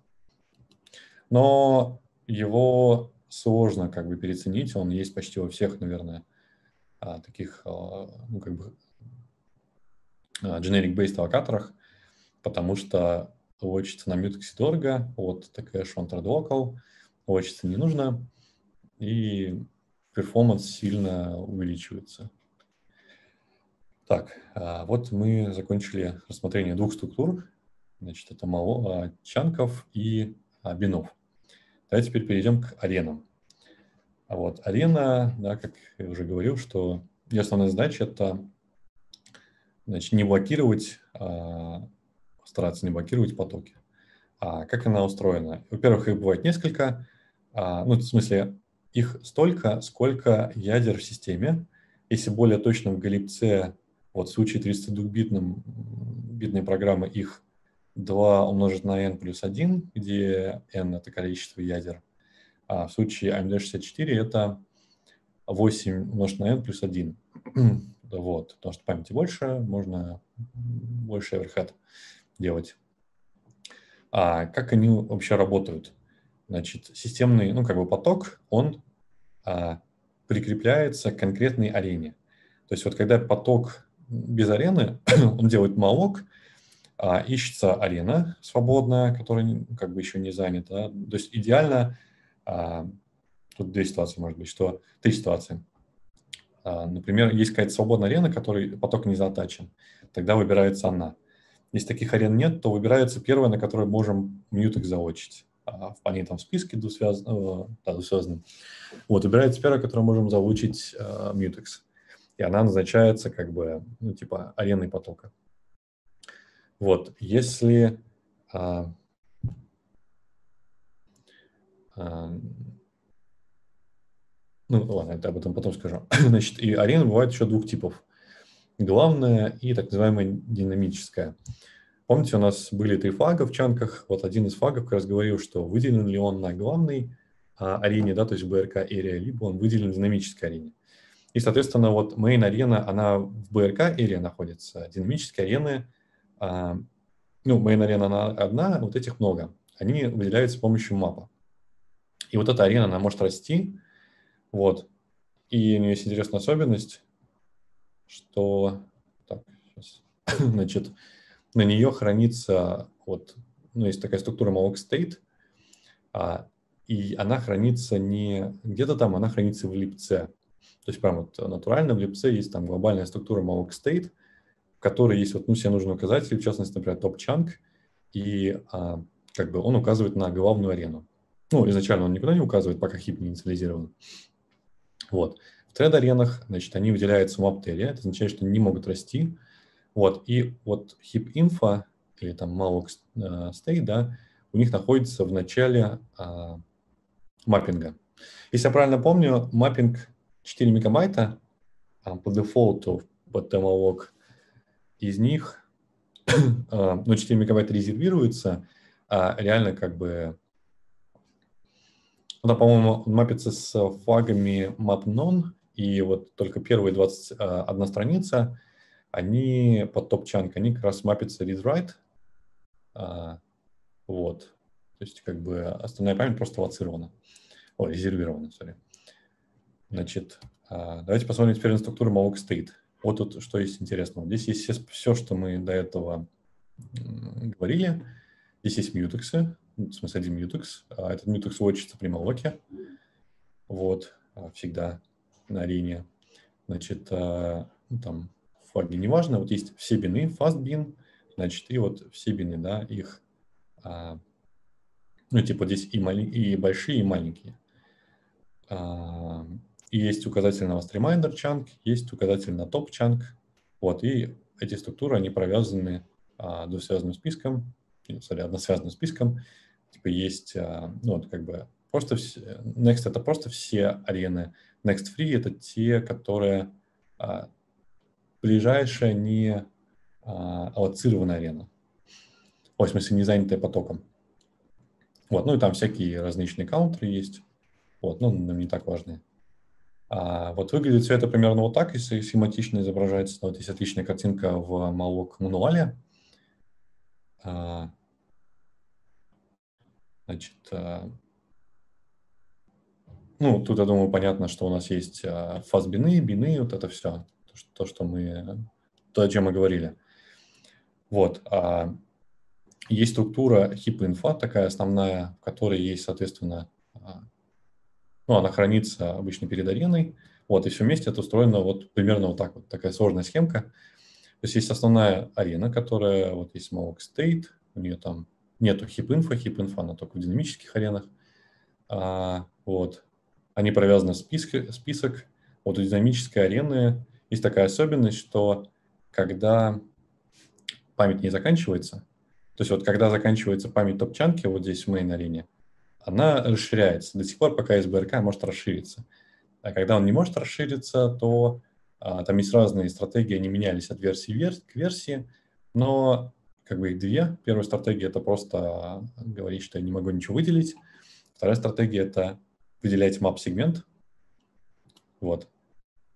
но его сложно как бы переоценить, он есть почти во всех, наверное, а, таких, а, ну, как бы, а, generic-based аллокаторах, потому что лочиться на Mutex дорого, вот on thread local, лочиться не нужно, и перформанс сильно увеличивается. Так, вот мы закончили рассмотрение двух структур. Значит, это мало, чанков и бинов. Давайте теперь перейдем к аренам. А вот арена, да, как я уже говорил, что ее основная задача это значит, не блокировать, а, стараться не блокировать потоки. А как она устроена? Во-первых, их бывает несколько, а, ну, в смысле, их столько, сколько ядер в системе. Если более точно в галипце, вот в случае 32-битной битной программы их 2 умножить на n плюс 1, где n – это количество ядер. А в случае AMD64 это 8 умножить на n плюс 1. вот, потому что памяти больше, можно больше overhead делать. А как они вообще работают? Значит, системный, ну, как бы поток, он а, прикрепляется к конкретной арене. То есть вот когда поток без арены, он делает молок, а, ищется арена свободная, которая как бы еще не занята. То есть идеально, а, тут две ситуации может быть, что три ситуации. А, например, есть какая-то свободная арена, которой поток не затачен, тогда выбирается она. Если таких арен нет, то выбирается первая, на которой можем мьютек заочить. А, в ней там в списке двусвязанным. Э, да. Вот, выбирается первая, которую можем заучить uh, mutex. И она назначается как бы, ну, типа, ареной потока. Вот, если а, а, ну ладно, об этом потом скажу. Значит, и арена бывает еще двух типов. Главная и так называемая динамическая. Помните, у нас были три флага в чанках. Вот один из флагов как раз говорил, что выделен ли он на главной а, арене, да, то есть BRK area, либо он выделен в динамической арене. И, соответственно, вот main арена, она в BRK area находится. Динамические арены ну, main арена она одна, вот этих много. Они выделяются с помощью мапа. И вот эта арена, она может расти, вот. И у нее есть интересная особенность, что, так, сейчас, значит, на нее хранится, вот, ну, есть такая структура malloc state, а, и она хранится не где-то там, она хранится в липце. То есть прям вот натурально в липце есть там глобальная структура malloc state, которой есть вот, ну, себе нужный указатель, в частности, например, топ-чанк, и а, как бы он указывает на главную арену. Ну, изначально он никуда не указывает, пока хип не инициализирован. Вот. В тред-аренах, значит, они выделяются в маптере, это означает, что они не могут расти. Вот. И вот хип-инфо, или там malloc э, state, да, у них находится в начале а, маппинга. Если я правильно помню, маппинг 4 мегабайта а, по дефолту под malloc из них, а, ну, 4 мегабайта резервируется, а реально как бы она, по-моему, мапится с флагами map_non, и вот только первые 21 а, страница, они под топ-чанк, они как раз мапятся read-write, а, вот, то есть как бы остальная память просто лоцирована, о, резервирована, сори. Значит, давайте посмотрим теперь на структуру malloc state. Вот тут что есть интересного. Здесь есть все, что мы до этого говорили. Здесь есть мьютексы, ну, в смысле один мьютекс. А этот мьютекс вводится при молоке. Вот, а, всегда на линии. Значит, а, ну, там флаги неважно. Вот есть все бины, fast bin, значит, и вот все бины, да, их, ну, типа здесь и, мали, и большие, и маленькие. Есть указатель на reminder chunk, есть указатель на top chunk. Вот, и эти структуры, они провязаны а, двусвязанным списком, sorry, односвязанным списком. Типа есть, а, ну, вот как бы просто все, next это просто все арены. Next free это те, которые а, ближайшая не а, аллоцированная арена. в смысле, не занятая потоком. Вот, ну и там всякие различные каунтеры есть. Вот, ну, нам не так важны. А, вот выглядит все это примерно вот так, если схематично изображается. Вот есть отличная картинка в Malloc мануале. А, значит, а, ну, тут, я думаю, понятно, что у нас есть а, фаз-бины, бины, вот это все, то, что мы, то, о чем мы говорили. Вот. Есть структура heap-info, такая основная, в которой есть, соответственно, ну, она хранится обычно перед ареной, вот, и все вместе это устроено вот примерно вот так вот, такая сложная схемка. То есть есть основная арена, которая, вот есть Malloc State, у нее там нету хип-инфо, хип-инфо, она только в динамических аренах. А, вот. Они провязаны в список, список. Вот у динамической арены есть такая особенность, что когда память не заканчивается, то есть вот когда заканчивается память топ-чанки, вот здесь в main-арене, она расширяется. До сих пор, пока СБРК может расшириться. А когда он не может расшириться, то а, там есть разные стратегии, они менялись от версии к версии, но как бы их две. Первая стратегия – это просто говорить, что я не могу ничего выделить. Вторая стратегия – это выделять map-сегмент. Вот.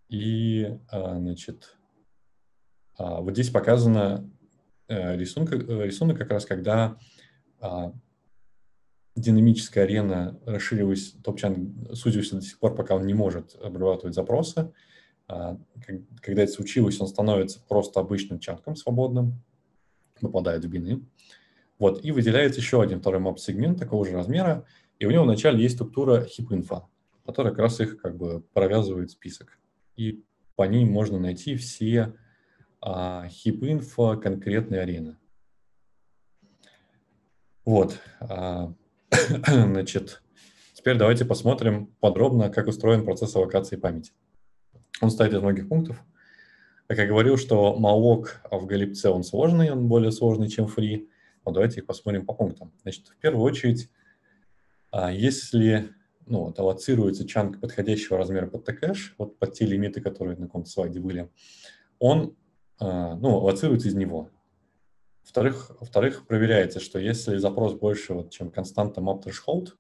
И, а, значит, а, вот здесь показано э, рисунок, э, рисунок как раз, когда а, динамическая арена расширивалась, топчан сузился до сих пор, пока он не может обрабатывать запросы. А, когда это случилось, он становится просто обычным чанком свободным, попадает в бины. Вот, и выделяется еще один второй мап-сегмент такого же размера, и у него вначале есть структура heap-info, которая как раз их как бы провязывает список. И по ней можно найти все а, heap-info конкретной арены. Вот. А, Значит, теперь давайте посмотрим подробно, как устроен процесс аллокации памяти. Он состоит из многих пунктов. Как я говорил, что малок в Галипце он сложный, он более сложный, чем free. Но давайте их посмотрим по пунктам. Значит, в первую очередь, а, если ну, вот, аллоцируется чанк подходящего размера под T-кэш, вот под те лимиты, которые на каком-то слайде были, он а, ну, аллоцируется из него. Во-вторых, во-вторых, проверяется, что если запрос больше, вот, чем константа map threshold,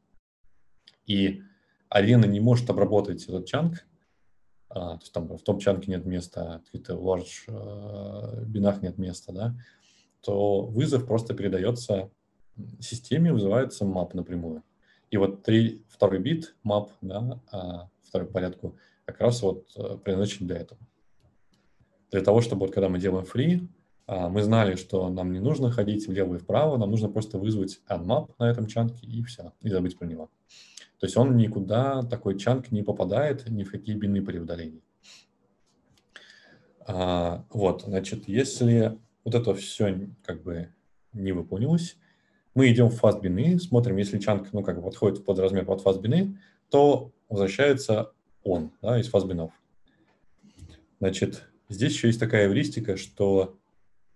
и арена не может обработать этот чанк, а, то есть там в том чанке нет места, каких-то large э, бинах нет места, да, то вызов просто передается системе, вызывается map напрямую. И вот три, второй бит, map, да, а, второй порядку, как раз вот э, предназначен для этого. Для того, чтобы вот когда мы делаем free, мы знали, что нам не нужно ходить влево и вправо, нам нужно просто вызвать unmap на этом чанке и все, и забыть про него. То есть он никуда, такой чанк не попадает ни в какие бины при удалении. А, вот, значит, если вот это все как бы не выполнилось, мы идем в фаст бины, смотрим, если чанк, ну, как бы подходит под размер под фаст бины, то возвращается он, да, из фаст бинов. Значит, здесь еще есть такая эвристика, что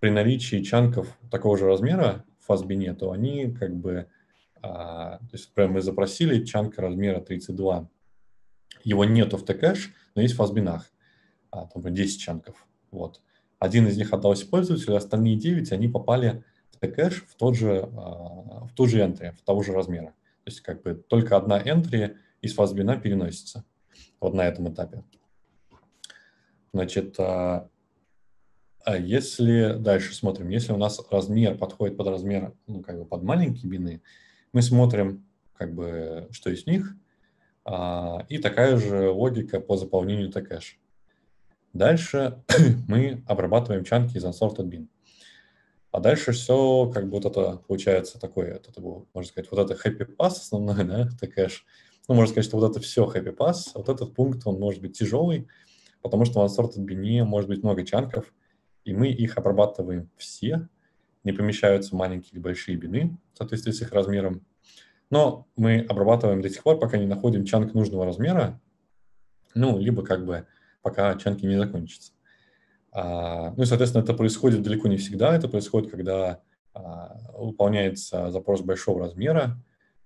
при наличии чанков такого же размера в фазбине, то они как бы, а, то есть, например, мы запросили чанк размера 32, его нету в T-кэш, но есть в фазбинах, а, там 10 чанков, вот. Один из них отдался пользователю, остальные 9, они попали в T-кэш в тот же, а, в ту же entry, в того же размера. То есть как бы только одна entry из фазбина переносится вот на этом этапе. Значит, а, а если дальше смотрим, если у нас размер подходит под размер, ну, как бы под маленькие бины, мы смотрим, как бы, что из них, а, и такая же логика по заполнению T-кэш. Дальше мы обрабатываем чанки из unsorted bin. А дальше все, как бы вот это получается такое, это был, можно сказать, вот это happy pass основной, да, это. Ну, можно сказать, что вот это все happy pass, вот этот пункт, он может быть тяжелый, потому что в unsorted bin может быть много чанков, и мы их обрабатываем все, не помещаются маленькие или большие бины в с их размером. Но мы обрабатываем до тех пор, пока не находим чанк нужного размера, ну, либо как бы пока чанки не закончатся. А, ну и, соответственно, это происходит далеко не всегда. Это происходит, когда а, выполняется запрос большого размера,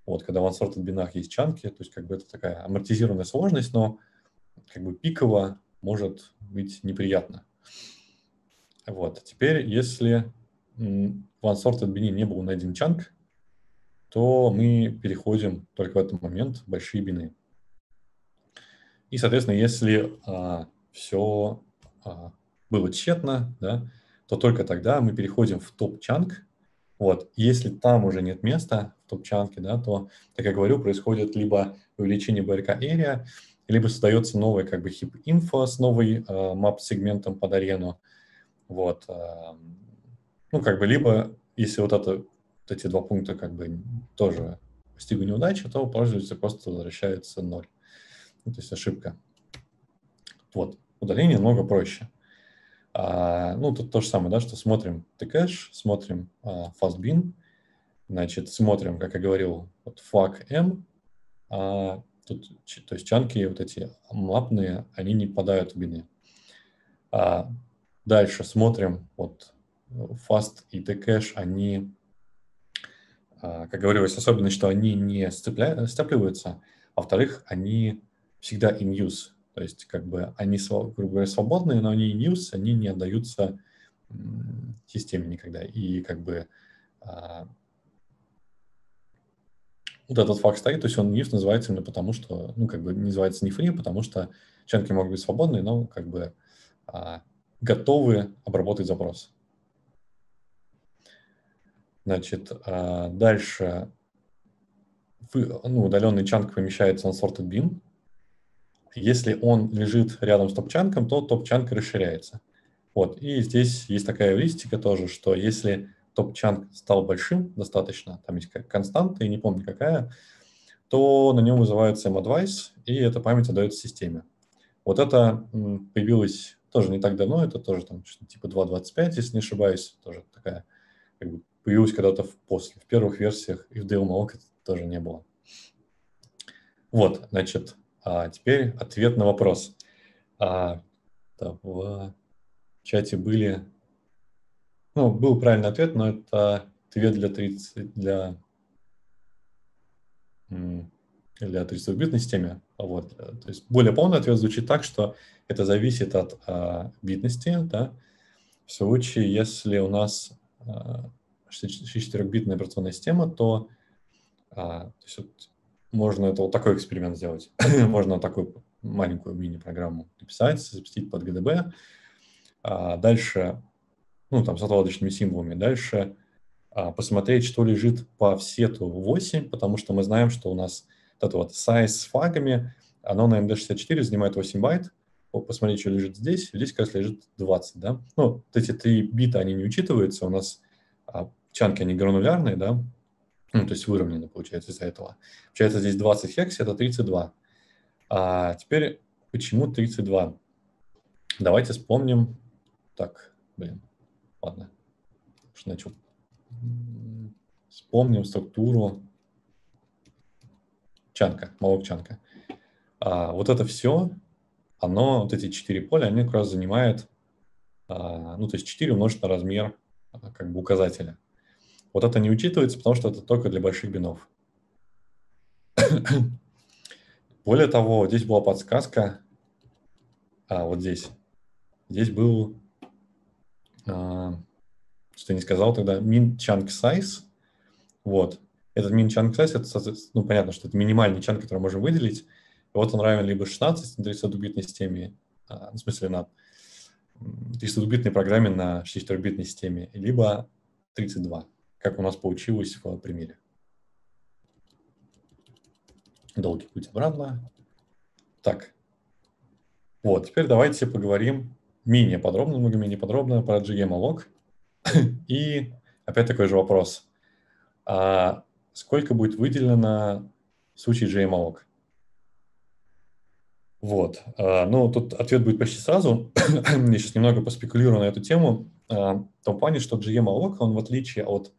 вот, когда в unsorted бинах есть чанки, то есть как бы это такая амортизированная сложность, но как бы пиково может быть неприятно. Вот. Теперь, если в unsorted бине не был найден чанк, то мы переходим только в этот момент в большие бины. И, соответственно, если а, все а, было тщетно, да, то только тогда мы переходим в топ-чанк. Вот. Если там уже нет места в топ-чанке, да, то, как я говорю, происходит либо увеличение BRK area, либо создается новый как бы info с новой э, map-сегментом под арену. Вот. Э, ну, как бы, либо, если вот, это, вот эти два пункта как бы тоже постигли неудачи, то пользователь просто возвращается ноль. Ну, то есть ошибка. Вот. Удаление намного проще. А, ну, тут то же самое, да, что смотрим tcache, смотрим а, fastbin, значит, смотрим, как я говорил, вот flag m, а тут, то есть чанки вот эти мапные, они не попадают в бины. А дальше смотрим, вот fast и tcache, они, а, как говорилось, особенность, что они не сцепля... сцепливаются, а во-вторых, они всегда in use, то есть, как бы, они, грубо говоря, свободные, но они news, они не отдаются системе никогда. И, как бы, а, вот этот факт стоит, то есть он news называется именно потому, что, ну, как бы, называется не free, потому что чанки могут быть свободные, но, как бы, а, готовы обработать запрос. Значит, а, дальше ну, удаленный чанк помещается на sorted bin, если он лежит рядом с топчанком, то топчанк расширяется. Вот. И здесь есть такая эвристика тоже, что если топчанк стал большим достаточно, там есть какая константа, я не помню какая, то на нем вызывается M-Advice, и эта память отдается системе. Вот это появилось тоже не так давно, это тоже там типа 2.25, если не ошибаюсь, тоже такая, как бы появилась когда-то в после. В первых версиях и в DLMOC это тоже не было. Вот, значит, а теперь ответ на вопрос. А, да, в чате были... Ну, был правильный ответ, но это ответ для 30... для для 32-битной системе. Вот. То есть более полный ответ звучит так, что это зависит от а, битности. Да? В случае, если у нас а, 64-битная операционная система, то, а, то есть вот можно это вот такой эксперимент сделать. можно такую маленькую мини-программу написать, запустить под GDB. А дальше, ну, там, с отладочными символами. Дальше а, посмотреть, что лежит по всету 8, потому что мы знаем, что у нас это вот size с флагами, оно на MD64 занимает 8 байт. Посмотреть, что лежит здесь. Здесь как раз лежит 20, да. Ну, вот эти три бита, они не учитываются. У нас а, чанки, они гранулярные, да, ну, то есть выровнено получается из-за этого. Получается здесь 20 хекс, это 32. А теперь почему 32? Давайте вспомним. Так, блин, ладно. Уж начал. Вспомним структуру чанка, малок чанка. А, вот это все, оно, вот эти четыре поля, они как раз занимают, а, ну, то есть 4 умножить на размер а, как бы указателя. Вот это не учитывается, потому что это только для больших бинов. Более того, здесь была подсказка, а вот здесь, здесь был, а, что я не сказал тогда, min chunk size, вот, этот chunk size, это, ну, понятно, что это минимальный чанк, который можем выделить, и вот он равен либо 16 на 32-битной системе, а, в смысле на 32-битной программе на 64-битной системе, либо 32 как у нас получилось в примере. Долгий путь обратно. Так, вот, теперь давайте поговорим менее подробно, много менее подробно про GMLog. И опять такой же вопрос. А сколько будет выделено в случае JMalog? Вот. А, ну, тут ответ будет почти сразу. Я сейчас немного поспекулирую на эту тему. А, в том плане, что GM он в отличие от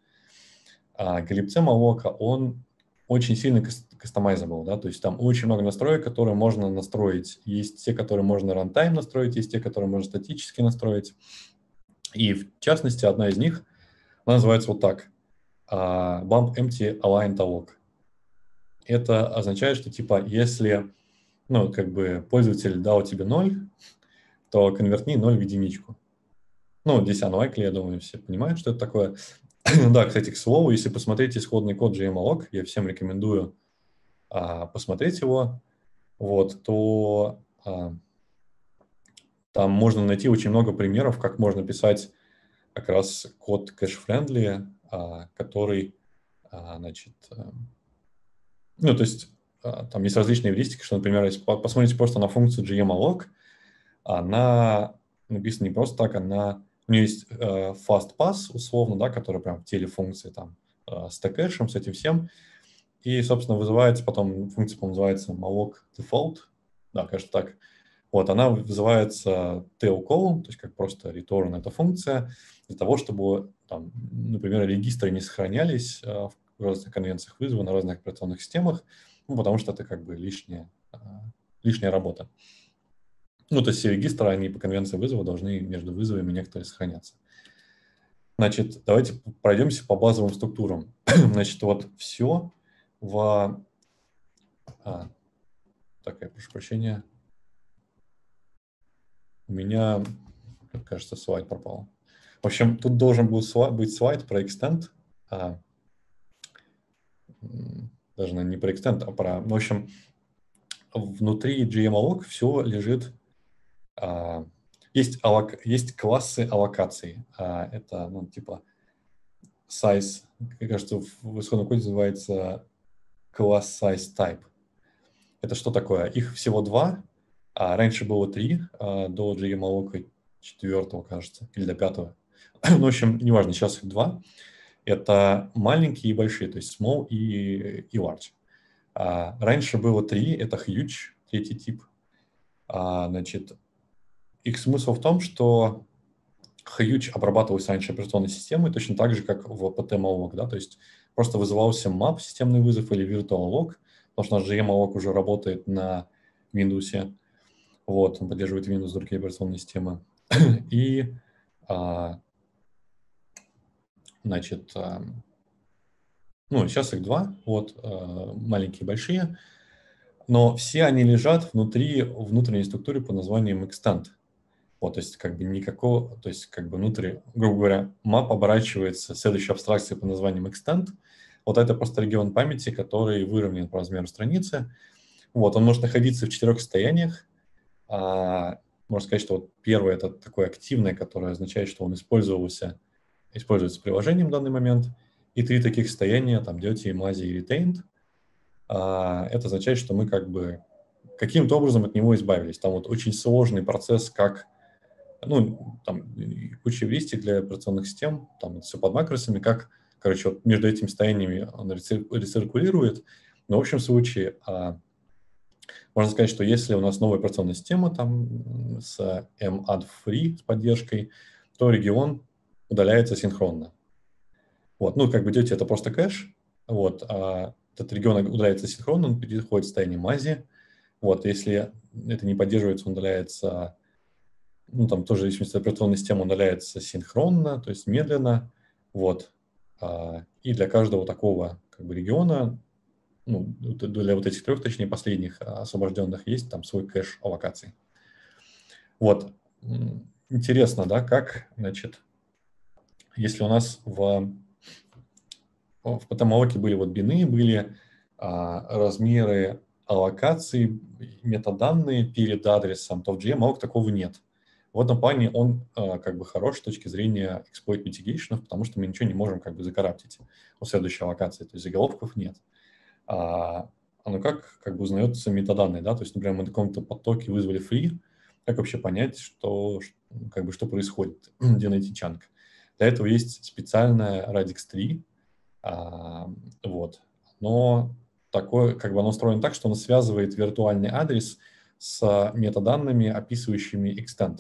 а, Glibc Malloc, он очень сильно кастомайзабл, да, то есть там очень много настроек, которые можно настроить. Есть те, которые можно runtime настроить, есть те, которые можно статически настроить. И в частности, одна из них, она называется вот так. Bump Empty Align Talk. Это означает, что типа если ну, как бы пользователь дал тебе 0, то конвертни 0 в единичку. Ну, здесь unlikely, я думаю, все понимают, что это такое. да, кстати, к слову, если посмотреть исходный код GMLog, я всем рекомендую а, посмотреть его, вот, то а, там можно найти очень много примеров, как можно писать как раз код а, который, а, значит, а, ну, то есть а, там есть различные эвристики, что, например, если посмотрите просто на функцию gmalloc, она написана не просто так, она у нее есть э, fast pass, условно, да, который прям в теле функции там э, с тэкэшем, с этим всем. И, собственно, вызывается потом, функция, по называется malloc default, да, кажется так. Вот, она вызывается tail call, то есть как просто return эта функция, для того, чтобы, там, например, регистры не сохранялись э, в разных конвенциях вызова на разных операционных системах, ну, потому что это как бы лишняя, а, лишняя работа. Ну, то есть все регистры, они по конвенции вызова должны между вызовами некоторые сохраняться. Значит, давайте пройдемся по базовым структурам. Значит, вот все в... А, так, я прошу прощения. У меня, кажется, слайд пропал. В общем, тут должен был быть слайд про extend. А, даже не про extend, а про... В общем, внутри GMLog все лежит... А, есть, аллок, есть классы аллокаций. А, это, ну, типа, size, кажется, в исходном коде называется класс size type. Это что такое? Их всего два, а раньше было три, а, до GMLog четвертого, кажется, или до пятого. ну, в общем, неважно, сейчас их два это маленькие и большие, то есть small и, и large. А, раньше было три, это huge, третий тип. А, значит, их смысл в том, что huge обрабатывался раньше операционной системой точно так же, как в PTMalog, да, то есть просто вызывался map, системный вызов или virtual log, потому что наш GMLog уже работает на Windows, вот, он поддерживает Windows, другие операционные системы. И а, Значит, а, ну, сейчас их два, вот, а, маленькие и большие, но все они лежат внутри внутренней структуры по названием extend. Вот, то есть как бы никакого, то есть как бы внутри, грубо говоря, map оборачивается следующей абстракцией по названием extend. Вот это просто регион памяти, который выровнен по размеру страницы. Вот, он может находиться в четырех состояниях. А, можно сказать, что вот первое это такое активное, которое означает, что он использовался используется приложением в данный момент, и три таких состояния, там, Dirty, Mazi и Retained, а, это означает, что мы как бы каким-то образом от него избавились. Там вот очень сложный процесс, как, ну, там, куча эвристик для операционных систем, там все под макросами, как, короче, вот между этими состояниями он рециркулирует. Но в общем случае а, можно сказать, что если у нас новая операционная система там с MAD-free, с поддержкой, то регион удаляется синхронно. Вот, ну, как бы дети это просто кэш, вот, а этот регион удаляется синхронно, он переходит в состояние мази, вот, если это не поддерживается, он удаляется, ну, там тоже, в зависимости от операционной системы, удаляется синхронно, то есть медленно, вот, а, и для каждого такого, как бы, региона, ну, для вот этих трех, точнее, последних освобожденных, есть там свой кэш аллокаций. Вот, интересно, да, как, значит, если у нас в, в потомолоке были вот бины, были а, размеры аллокации, метаданные перед адресом, то в GMLog такого нет. В этом плане он а, как бы хорош с точки зрения exploit mitigation, потому что мы ничего не можем как бы закараптить у следующей аллокации, то есть заголовков нет. А, оно как, как бы узнается метаданные, да, то есть, например, мы на каком-то потоке вызвали free, как вообще понять, что, как бы, что происходит, где найти чанк. Для этого есть специальная Radix 3, а, вот. Но такое, как бы оно устроено так, что оно связывает виртуальный адрес с метаданными, описывающими extent.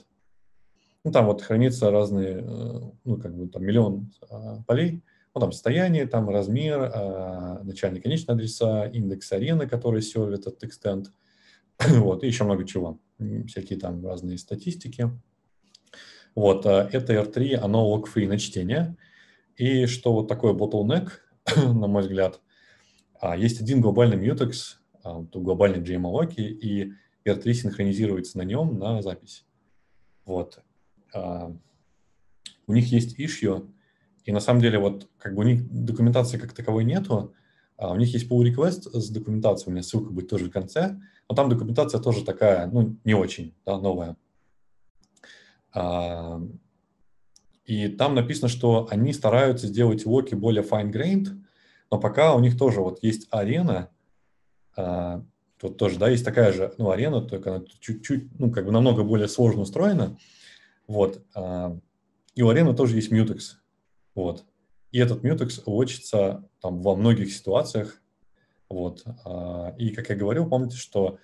Ну, там вот хранится разные, э, ну, как бы там миллион а, полей, ну, там состояние, там размер, а, начальный конечный адреса, индекс арены, который сервит этот extent, вот, и еще много чего, всякие там разные статистики. Вот, а, это R3, оно лог-фри на чтение, и что вот такое bottleneck, на мой взгляд, а, есть один глобальный mutex, глобальный JMLOC, и R3 синхронизируется на нем на запись. Вот. А, у них есть issue, и на самом деле вот как бы у них документации как таковой нету, а у них есть pull request с документацией, у меня ссылка будет тоже в конце, но там документация тоже такая, ну, не очень, да, новая. И там написано, что они стараются сделать локи более fine-grained, но пока у них тоже вот есть арена, а, тут тоже, да, есть такая же, ну, арена, только она чуть-чуть, ну, как бы намного более сложно устроена, вот, а, и у арены тоже есть mutex, вот, и этот mutex лочится там во многих ситуациях, вот, а, и, как я говорил, помните, что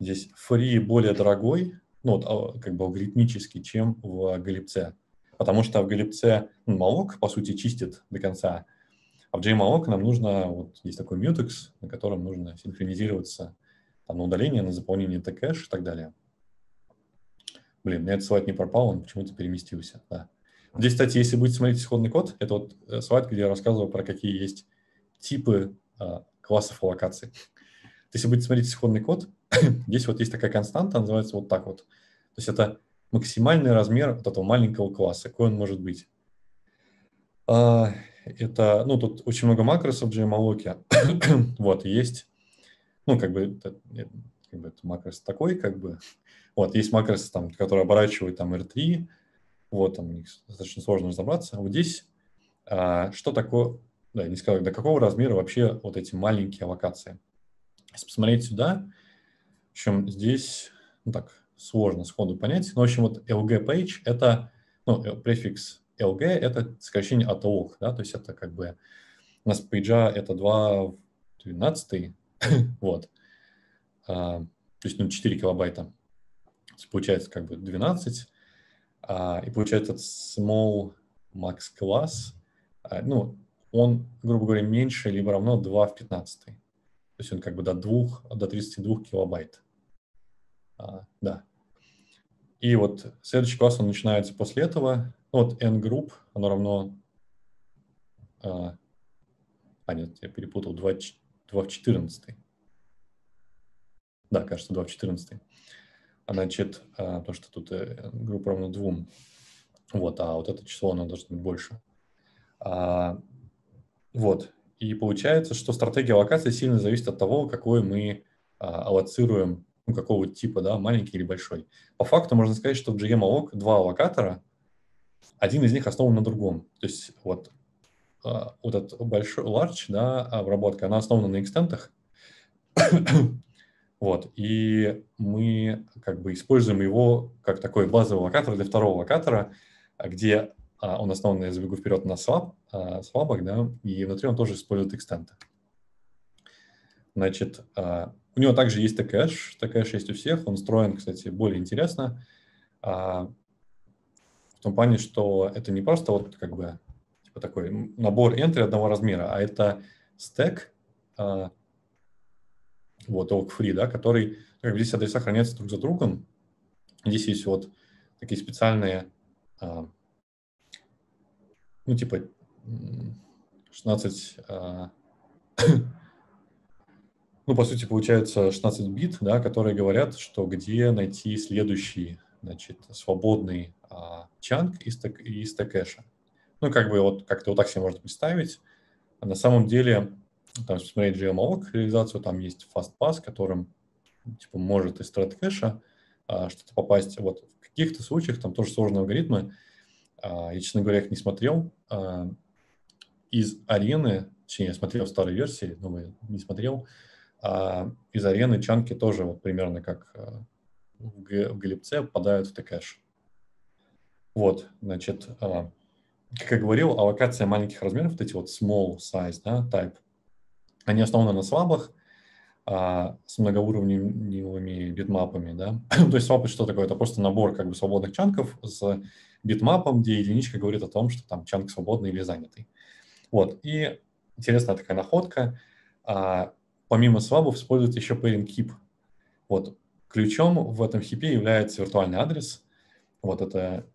здесь free более дорогой, ну, вот, как бы алгоритмический, чем в Галипце, потому что в Галипце ну, молок, по сути, чистит до конца, а в JMalloc нам нужно, вот есть такой mutex, на котором нужно синхронизироваться там, на удаление, на заполнение T-кэш и так далее. Блин, мне этот слайд не пропал, он почему-то переместился. Да. Здесь, кстати, если будете смотреть исходный код, это вот э, слайд, где я рассказывал про какие есть типы а, классов аллокации. Если будете смотреть исходный код, здесь вот есть такая константа, называется вот так вот. То есть это максимальный размер вот этого маленького класса, какой он может быть. А, это, ну, тут очень много макросов в JMalloc. вот, есть, ну, как бы, это, как бы это макрос такой, как бы, вот, есть макросы, там, которые оборачивают там R3, вот, там у них достаточно сложно разобраться. Вот здесь а, что такое, да, не сказал, до какого размера вообще вот эти маленькие аллокации. Если посмотреть сюда, в общем, здесь, ну, так, сложно сходу понять, но, в общем, вот LG page – это, ну, префикс LG – это сокращение от log, да, то есть это как бы у нас пейджа это 2 в 12, вот, а, то есть ну, 4 килобайта. получается как бы 12, а, и получается этот small max class, а, ну, он, грубо говоря, меньше либо равно 2 в 15. То есть он как бы до 2, до 32 килобайт. А, да. И вот следующий класс, он начинается после этого, вот n-групп, оно равно... А, а, нет, я перепутал 2, 2 в 14. Да, кажется, 2 в 14. А, значит, потому что тут э, группа равно 2. Вот, а вот это число, оно должно быть больше. А, вот. И получается, что стратегия локации сильно зависит от того, какой мы а, аллоцируем, какого типа, да, маленький или большой. По факту можно сказать, что в GM два аллокатора, один из них основан на другом. То есть вот, а, вот этот большой large, да, обработка, она основана на экстентах. вот, и мы как бы используем его как такой базовый локатор для второго локатора, где а, он основан, я забегу вперед, на слаб, а, слабок, да, и внутри он тоже использует экстенты. Значит, у него также есть ткэш, ткэш есть у всех, он строен, кстати, более интересно в том плане, что это не просто вот как бы типа такой набор entry одного размера, а это стек, а, вот, oak free, да, который, как здесь адреса хранятся друг за другом. Здесь есть вот такие специальные, а, ну, типа 16, а, ну, по сути, получается 16 бит, да, которые говорят, что где найти следующий, значит, свободный а, чанк из, из T-кэша. Ну, как бы вот как-то вот так себе можно представить. А на самом деле, там, смотреть GMOC реализацию, там есть FastPass, которым типа может из ThreadCache а, что-то попасть. Вот в каких-то случаях там тоже сложные алгоритмы. А, я, честно говоря, их не смотрел. А, из арены, точнее, я смотрел старые версии, новые не смотрел, а, из арены чанки тоже вот примерно как а, в, Glibc попадают в T-кэш. Вот, значит, а, как я говорил, аллокация маленьких размеров, вот эти вот small size, да, type, они основаны на слабах а, с многоуровневыми битмапами, да. То есть слаб что такое? Это просто набор как бы свободных чанков с битмапом, где единичка говорит о том, что там чанк свободный или занятый. Вот. И интересная такая находка. Помимо слабов используется еще pairing heap. Вот. Ключом в этом хипе является виртуальный адрес. Вот это,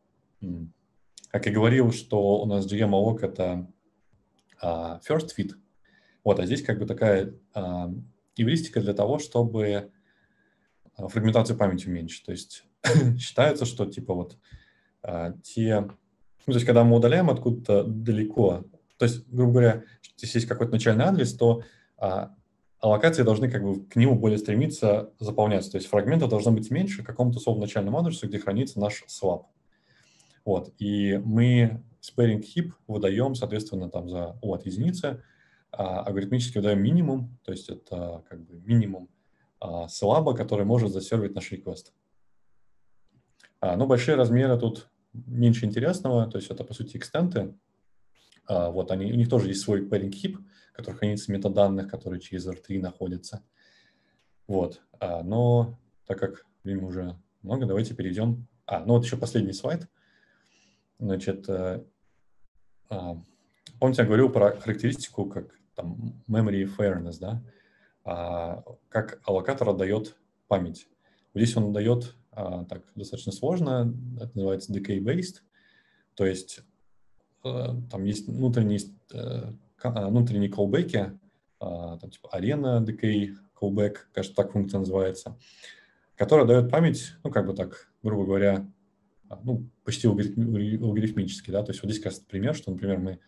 как я говорил, что у нас jemalloc — это а, first fit. Вот, а здесь как бы такая а, эвристика для того, чтобы а, фрагментацию памяти уменьшить. То есть считается, что типа вот а, те... Ну, то есть когда мы удаляем откуда-то далеко, то есть, грубо говоря, если есть какой-то начальный адрес, то а, аллокации должны как бы к нему более стремиться заполняться. То есть фрагментов должно быть меньше к какому-то начальному адресу, где хранится наш swap. Вот. И мы sparing heap выдаем, соответственно, там за вот, единицы, а, алгоритмически выдаем минимум, то есть это как бы минимум а, слаба, который может засервить наш request. А, но большие размеры тут меньше интересного, то есть это, по сути, экстенты. А, вот они, у них тоже есть свой pairing heap, который хранится метаданных, которые через R3 находятся. Вот. А, но так как времени уже много, давайте перейдем. А, ну вот еще последний слайд. Значит, э, а, помните, я говорил про характеристику, как там memory fairness, да? А, как аллокатор отдает память. Здесь он дает так достаточно сложно, это называется decay-based, то есть э, там есть внутренние э, внутренние колбеки, а, там, типа арена decay callback, кажется, так функция называется, которая дает память, ну, как бы так, грубо говоря, а, ну, почти алгоритмически, да, то есть вот здесь раз пример, что, например, мы, не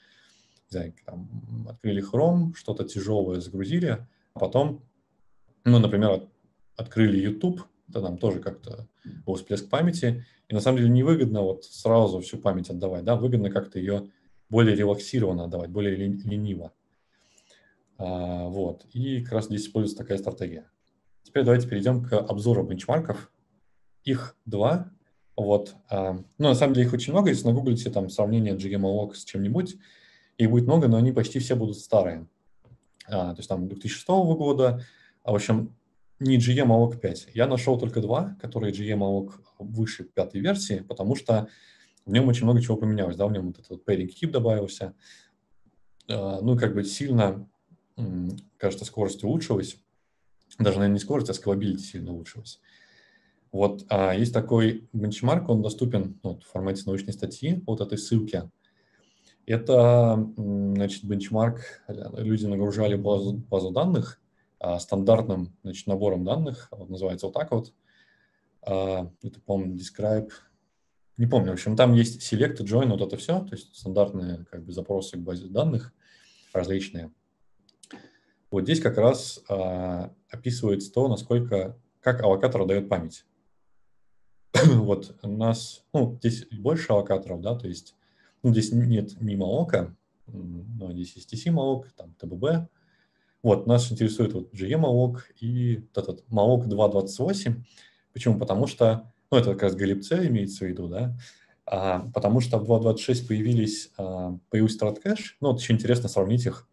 знаю, там, открыли Chrome, что-то тяжелое загрузили, а потом, ну, например, открыли YouTube, это нам тоже как-то был всплеск памяти, и на самом деле невыгодно вот сразу всю память отдавать, да, выгодно как-то ее более релаксированно отдавать, более лениво. А, вот. И как раз здесь используется такая стратегия. Теперь давайте перейдем к обзору бенчмарков. Их два. Вот. А, ну, на самом деле их очень много. Если нагуглите там сравнение GMLog с чем-нибудь, их будет много, но они почти все будут старые. А, то есть там 2006 года. А, в общем, не GMLog 5. Я нашел только два, которые GMLog выше пятой версии, потому что в нем очень много чего поменялось, да, в нем вот этот вот pairing heap добавился, а, ну, как бы сильно, кажется, скорость улучшилась, даже, наверное, не скорость, а скалабилити сильно улучшилась. Вот, а есть такой бенчмарк, он доступен ну, в формате научной статьи, вот этой ссылки. Это, значит, бенчмарк, люди нагружали базу, базу данных а, стандартным, значит, набором данных, вот называется вот так вот. А, это, по-моему, describe, не помню, в общем, там есть select, join, вот это все, то есть стандартные как бы запросы к базе данных различные. Вот здесь как раз а, описывается то, насколько, как аллокатор дает память. вот у нас, ну, здесь больше аллокаторов, да, то есть, ну, здесь нет ни но здесь есть TC малок, там ТББ. Вот, нас интересует вот GE малок и этот малок 2.28. Почему? Потому что ну, это как раз галипце имеется в виду, да, а, потому что в 2.26 появились, а, появился страткэш, ну, вот еще интересно сравнить их,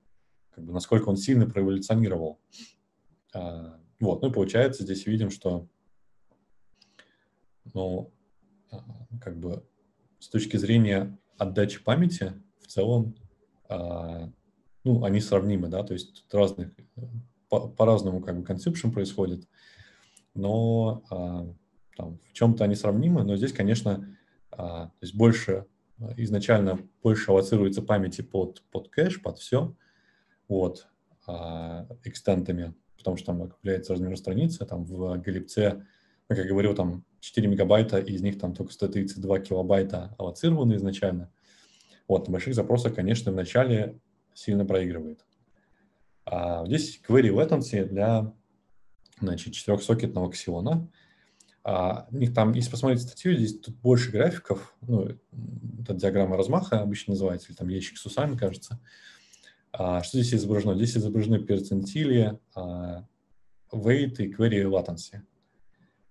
как бы, насколько он сильно проэволюционировал. А, вот, ну и получается, здесь видим, что, ну, а, как бы с точки зрения отдачи памяти в целом, а, ну, они сравнимы, да, то есть тут разных, по- по-разному как бы consumption происходит, но а, там, в чем-то они сравнимы, но здесь, конечно, а, то есть больше а, изначально больше аллоцируется памяти под, под кэш, под все, вот, а, экстентами, потому что там определяется размер страницы, там в Галипце, как я говорил, там 4 мегабайта, из них там только 132 килобайта аллоцированы изначально. Вот, на больших запросах, конечно, вначале сильно проигрывает. А здесь query latency для значит, четырехсокетного ксиона – а, у них там, если посмотреть статью, здесь тут больше графиков, ну, это диаграмма размаха обычно называется, или там ящик с усами, кажется. А, что здесь изображено? Здесь изображены перцентили, а, weight и query latency.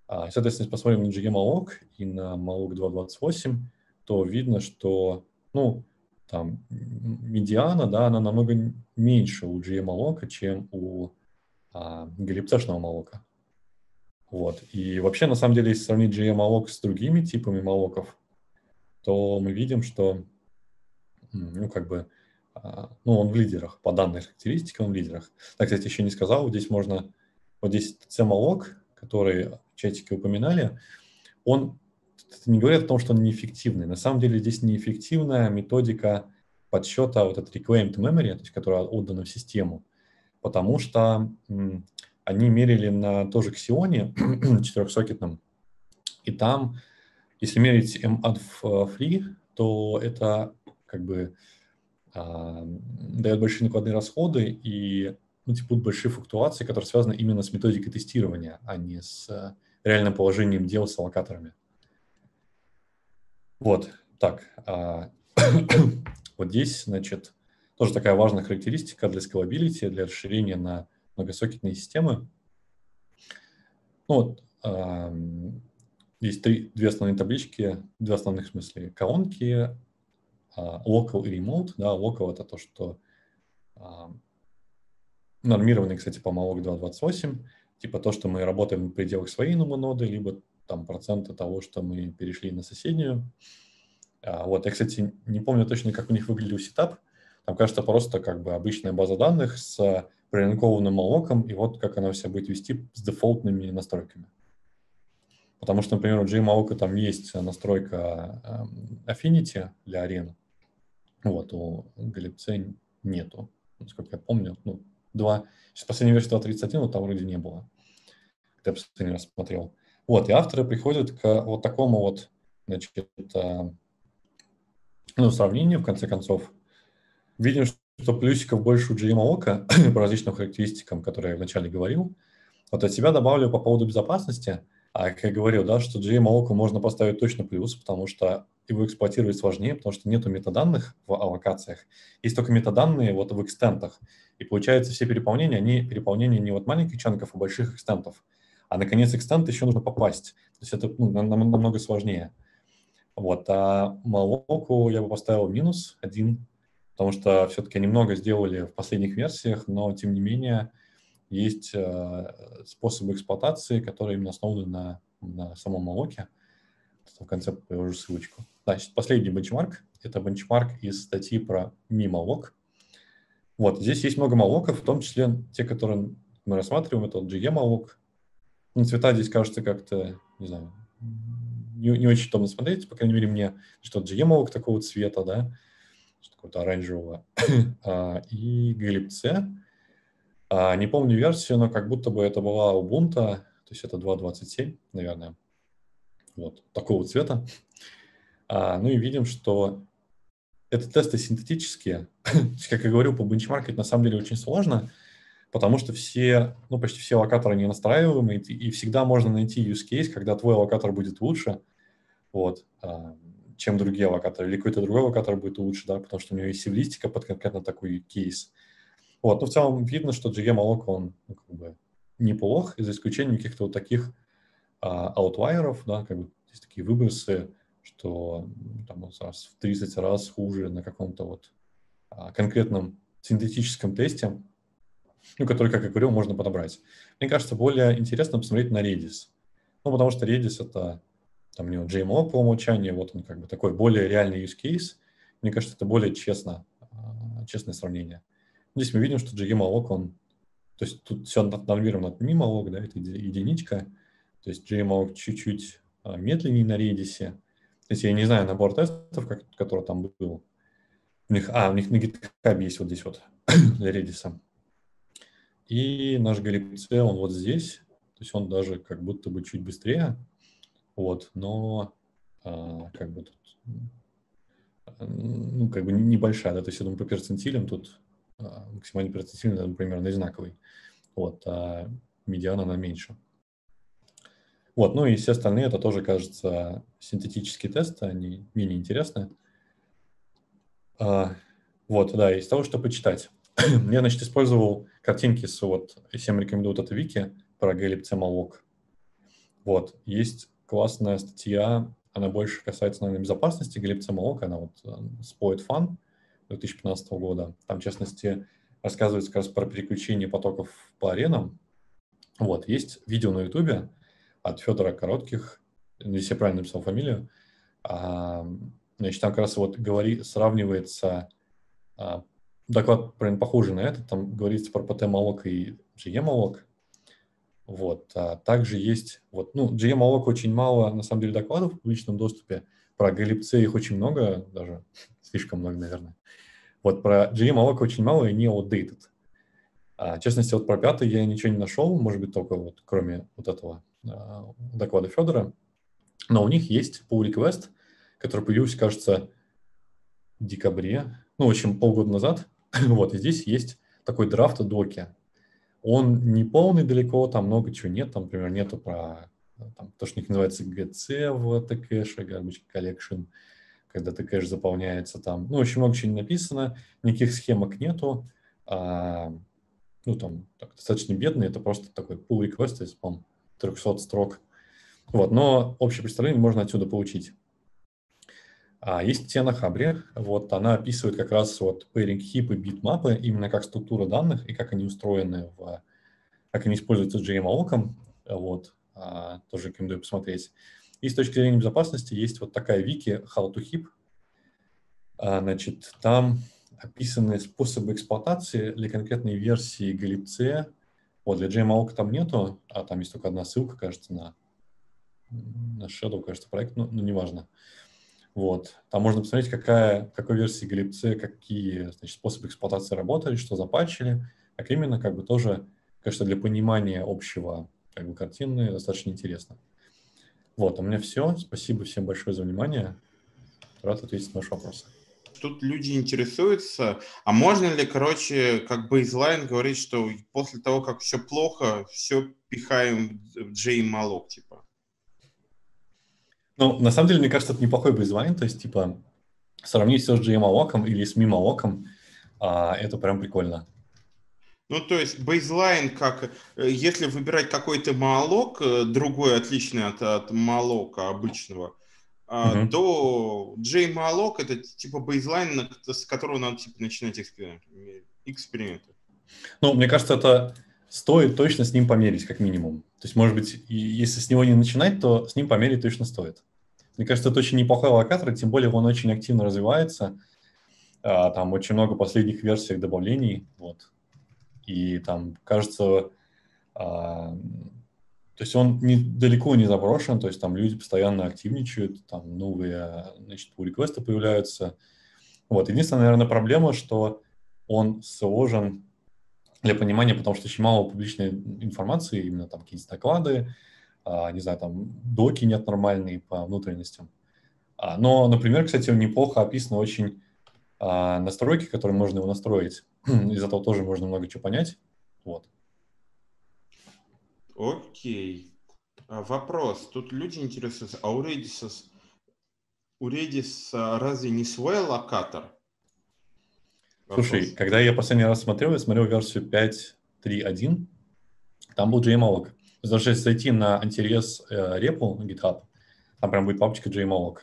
А, соответственно, если посмотрим на GMalog и на Malog 2.28, то видно, что, ну, там медиана, да, она намного меньше у GMalloc, чем у а, галипцешного молока. Вот. И вообще, на самом деле, если сравнить GMalloc с другими типами молоков, то мы видим, что ну, как бы, а, ну, он в лидерах, по данной характеристике он в лидерах. Так, кстати, еще не сказал, здесь можно, вот здесь C-молок, который в чатике упоминали, он не говорит о том, что он неэффективный. На самом деле здесь неэффективная методика подсчета вот этой reclaimed memory, то есть которая отдана в систему, потому что они мерили на тоже ксионе четырехсокетном, и там, если мерить M-add free, то это как бы а, дает большие накладные расходы и ну, типа, будут большие флуктуации, которые связаны именно с методикой тестирования, а не с реальным положением дел с аллокаторами. Вот, так. А, вот здесь, значит, тоже такая важная характеристика для scalability, для расширения на многосокетные системы. Ну вот, а, есть три, две основные таблички, две основных в смысле колонки, а, local и remote. Да, local это то, что а, нормированный, кстати, по Malloc 2.28, типа то, что мы работаем в пределах своей ноды, либо там процента того, что мы перешли на соседнюю. А, вот, я, кстати, не помню точно, как у них выглядел сетап. Там, кажется, просто как бы обычная база данных с прилинкованным молоком, и вот как она вся будет вести с дефолтными настройками. Потому что, например, у JMalloc там есть настройка эм, Affinity для арены. Вот, у Glibc нету, насколько я помню. Ну, два, сейчас последняя версия 2.31, вот там вроде не было. Я последний раз смотрел. Вот, и авторы приходят к вот такому вот, значит, э, ну, сравнению, в конце концов. Видим, что плюсиков больше у GMOOC по различным характеристикам, которые я вначале говорил. Вот от себя добавлю по поводу безопасности. А как я говорил, да, что GMOOC можно поставить точно плюс, потому что его эксплуатировать сложнее, потому что нету метаданных в аллокациях. Есть только метаданные вот в экстентах. И получается все переполнения, они переполнения не вот маленьких чанков, а больших экстентов. А на конец экстент еще нужно попасть. То есть это ну, намного сложнее. Вот, а Малоку я бы поставил минус один, потому что все-таки они много сделали в последних версиях, но тем не менее есть э, способы эксплуатации, которые именно основаны на, на самом Малоке. В конце привожу ссылочку. Значит, последний бенчмарк – это бенчмарк из статьи про Mi-Malok. Вот, здесь есть много малоков, в том числе те, которые мы рассматриваем, это вот GE-малок, ну, цвета здесь кажется как-то, не знаю, не, не очень удобно смотреть, по крайней мере, мне, что GM такого цвета, да, какого-то оранжевого, а, и глибце. А, не помню версию, но как будто бы это была Ubuntu, то есть это 2.27, наверное, вот, такого цвета. А, ну и видим, что это тесты синтетические. как я говорил, по бенчмаркать на самом деле очень сложно, потому что все, ну, почти все локаторы не настраиваемые, и всегда можно найти use case, когда твой локатор будет лучше, вот, чем другие локаторы, или какой-то другой локатор будет лучше, да, потому что у него есть севлистика под конкретно такой кейс. Вот, но в целом видно, что GM Alloc, он ну, как бы неплох, за исключением каких-то вот таких а, аутлайеров, да, как бы есть такие выбросы, что там раз в 30 раз хуже на каком-то вот а, конкретном синтетическом тесте, ну, который, как я говорил, можно подобрать. Мне кажется, более интересно посмотреть на Redis. Ну, потому что Redis — это там у него JMO по умолчанию, вот он как бы такой более реальный use case. Мне кажется, это более честно, а, честное сравнение. Здесь мы видим, что JMalloc, он, то есть тут все нормировано от MIMalloc, да, это единичка, то есть JMalloc чуть-чуть а, медленнее на Redis. То есть я не знаю набор тестов, как, который там был. У них, а, у них на GitHub есть вот здесь вот для Redis. И наш glibc, он вот здесь, то есть он даже как будто бы чуть быстрее, вот, но а, как бы тут ну, как бы небольшая, да, то есть я думаю, по перцентилям тут а, максимальный перцентиль, наверное, примерно одинаковый, вот, а медиана она меньше. Вот, ну и все остальные, это тоже, кажется, синтетические тесты, они менее интересны. А, вот, да, из того, что почитать. Я, значит, использовал картинки с вот, всем рекомендую вот это вики про glibc malloc. Вот, есть классная статья, она больше касается, наверное, безопасности, glibc malloc, она вот споет фан, 2015 года. Там, в частности, рассказывается как раз про переключение потоков по аренам. Вот, есть видео на Ютубе от Федора Коротких, если я правильно написал фамилию, а, значит, там как раз вот говорит, сравнивается а, доклад, прям похожий на этот, там говорится про ПТ-молок и GE-молок. Вот. А также есть, вот, ну, GE-молок очень мало, на самом деле, докладов в публичном доступе, про галипце их очень много, даже слишком много, наверное. Вот про GE-молок очень мало и не outdated. А, в частности, вот про пятый я ничего не нашел, может быть, только вот кроме вот этого а, доклада Федора. Но у них есть pull request, который появился, кажется, в декабре, ну, в общем, полгода назад. вот, и здесь есть такой драфт доки. Он не полный далеко, там много чего нет, там, например, нету про там, то, что у них называется GC в T-кэше, Garbage Collection, когда T-кэш заполняется там. Ну, очень много чего не написано, никаких схемок нету. А, ну, там, так, достаточно бедный, это просто такой pull request, то по 300 строк. Вот, но общее представление можно отсюда получить. А есть тема Хабре, вот она описывает как раз вот pairing heap и bitmap, именно как структура данных и как они устроены, в, как они используются GMO-оком, вот, а, тоже рекомендую посмотреть. И с точки зрения безопасности есть вот такая вики How to Heap, а, значит, там описаны способы эксплуатации для конкретной версии glibc. Вот для JMAOK там нету, а там есть только одна ссылка, кажется, на, на Shadow, кажется, проект, ну, ну неважно. Вот. Там можно посмотреть, какая, какой версии glibc, какие значит, способы эксплуатации работали, что запатчили, как именно, как бы тоже, конечно, для понимания общего как бы, картины достаточно интересно. Вот, у меня все. Спасибо всем большое за внимание. Рад ответить на ваши вопросы тут люди интересуются, а можно ли, короче, как бейзлайн говорить, что после того, как все плохо, все пихаем в Джей Малок, типа? Ну, на самом деле, мне кажется, это неплохой бейзлайн, то есть, типа, сравнить все с Малоком или с Мималоком, а, это прям прикольно. Ну, то есть бейзлайн, как э, если выбирать какой-то малок, э, другой отличный от, от малока обычного, Uh-huh. до Джей Малок это типа бейзлайн, с которого надо типа, начинать эксперименты. Ну, мне кажется, это стоит точно с ним померить, как минимум. То есть, может быть, если с него не начинать, то с ним померить точно стоит. Мне кажется, это очень неплохой локатор, тем более он очень активно развивается. А, там очень много последних версий добавлений. Вот. И там, кажется, а, то есть он не, далеко не заброшен, то есть там люди постоянно активничают, там новые, значит, реквесты появляются. Вот. Единственная, наверное, проблема, что он сложен для понимания, потому что очень мало публичной информации, именно там какие-то доклады, не знаю, там доки нет нормальные по внутренностям. А, но, например, кстати, неплохо описаны очень а, настройки, которые можно его настроить. Из этого тоже можно много чего понять. Вот. Окей. А, вопрос. Тут люди интересуются, а у Redis, у Redis разве не свой локатор? Вопрос. Слушай, когда я последний раз смотрел, я смотрел версию 5.3.1, там был JMalloc. Даже если зайти на антирез э, репу на GitHub, там прям будет папочка JMalloc.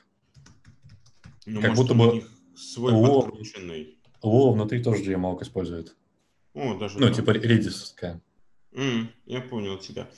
Ну, как может, будто бы свой О, подкрученный. О, внутри тоже JMalloc использует. О, даже ну, да. типа редисовская. Mm, я понял тебя.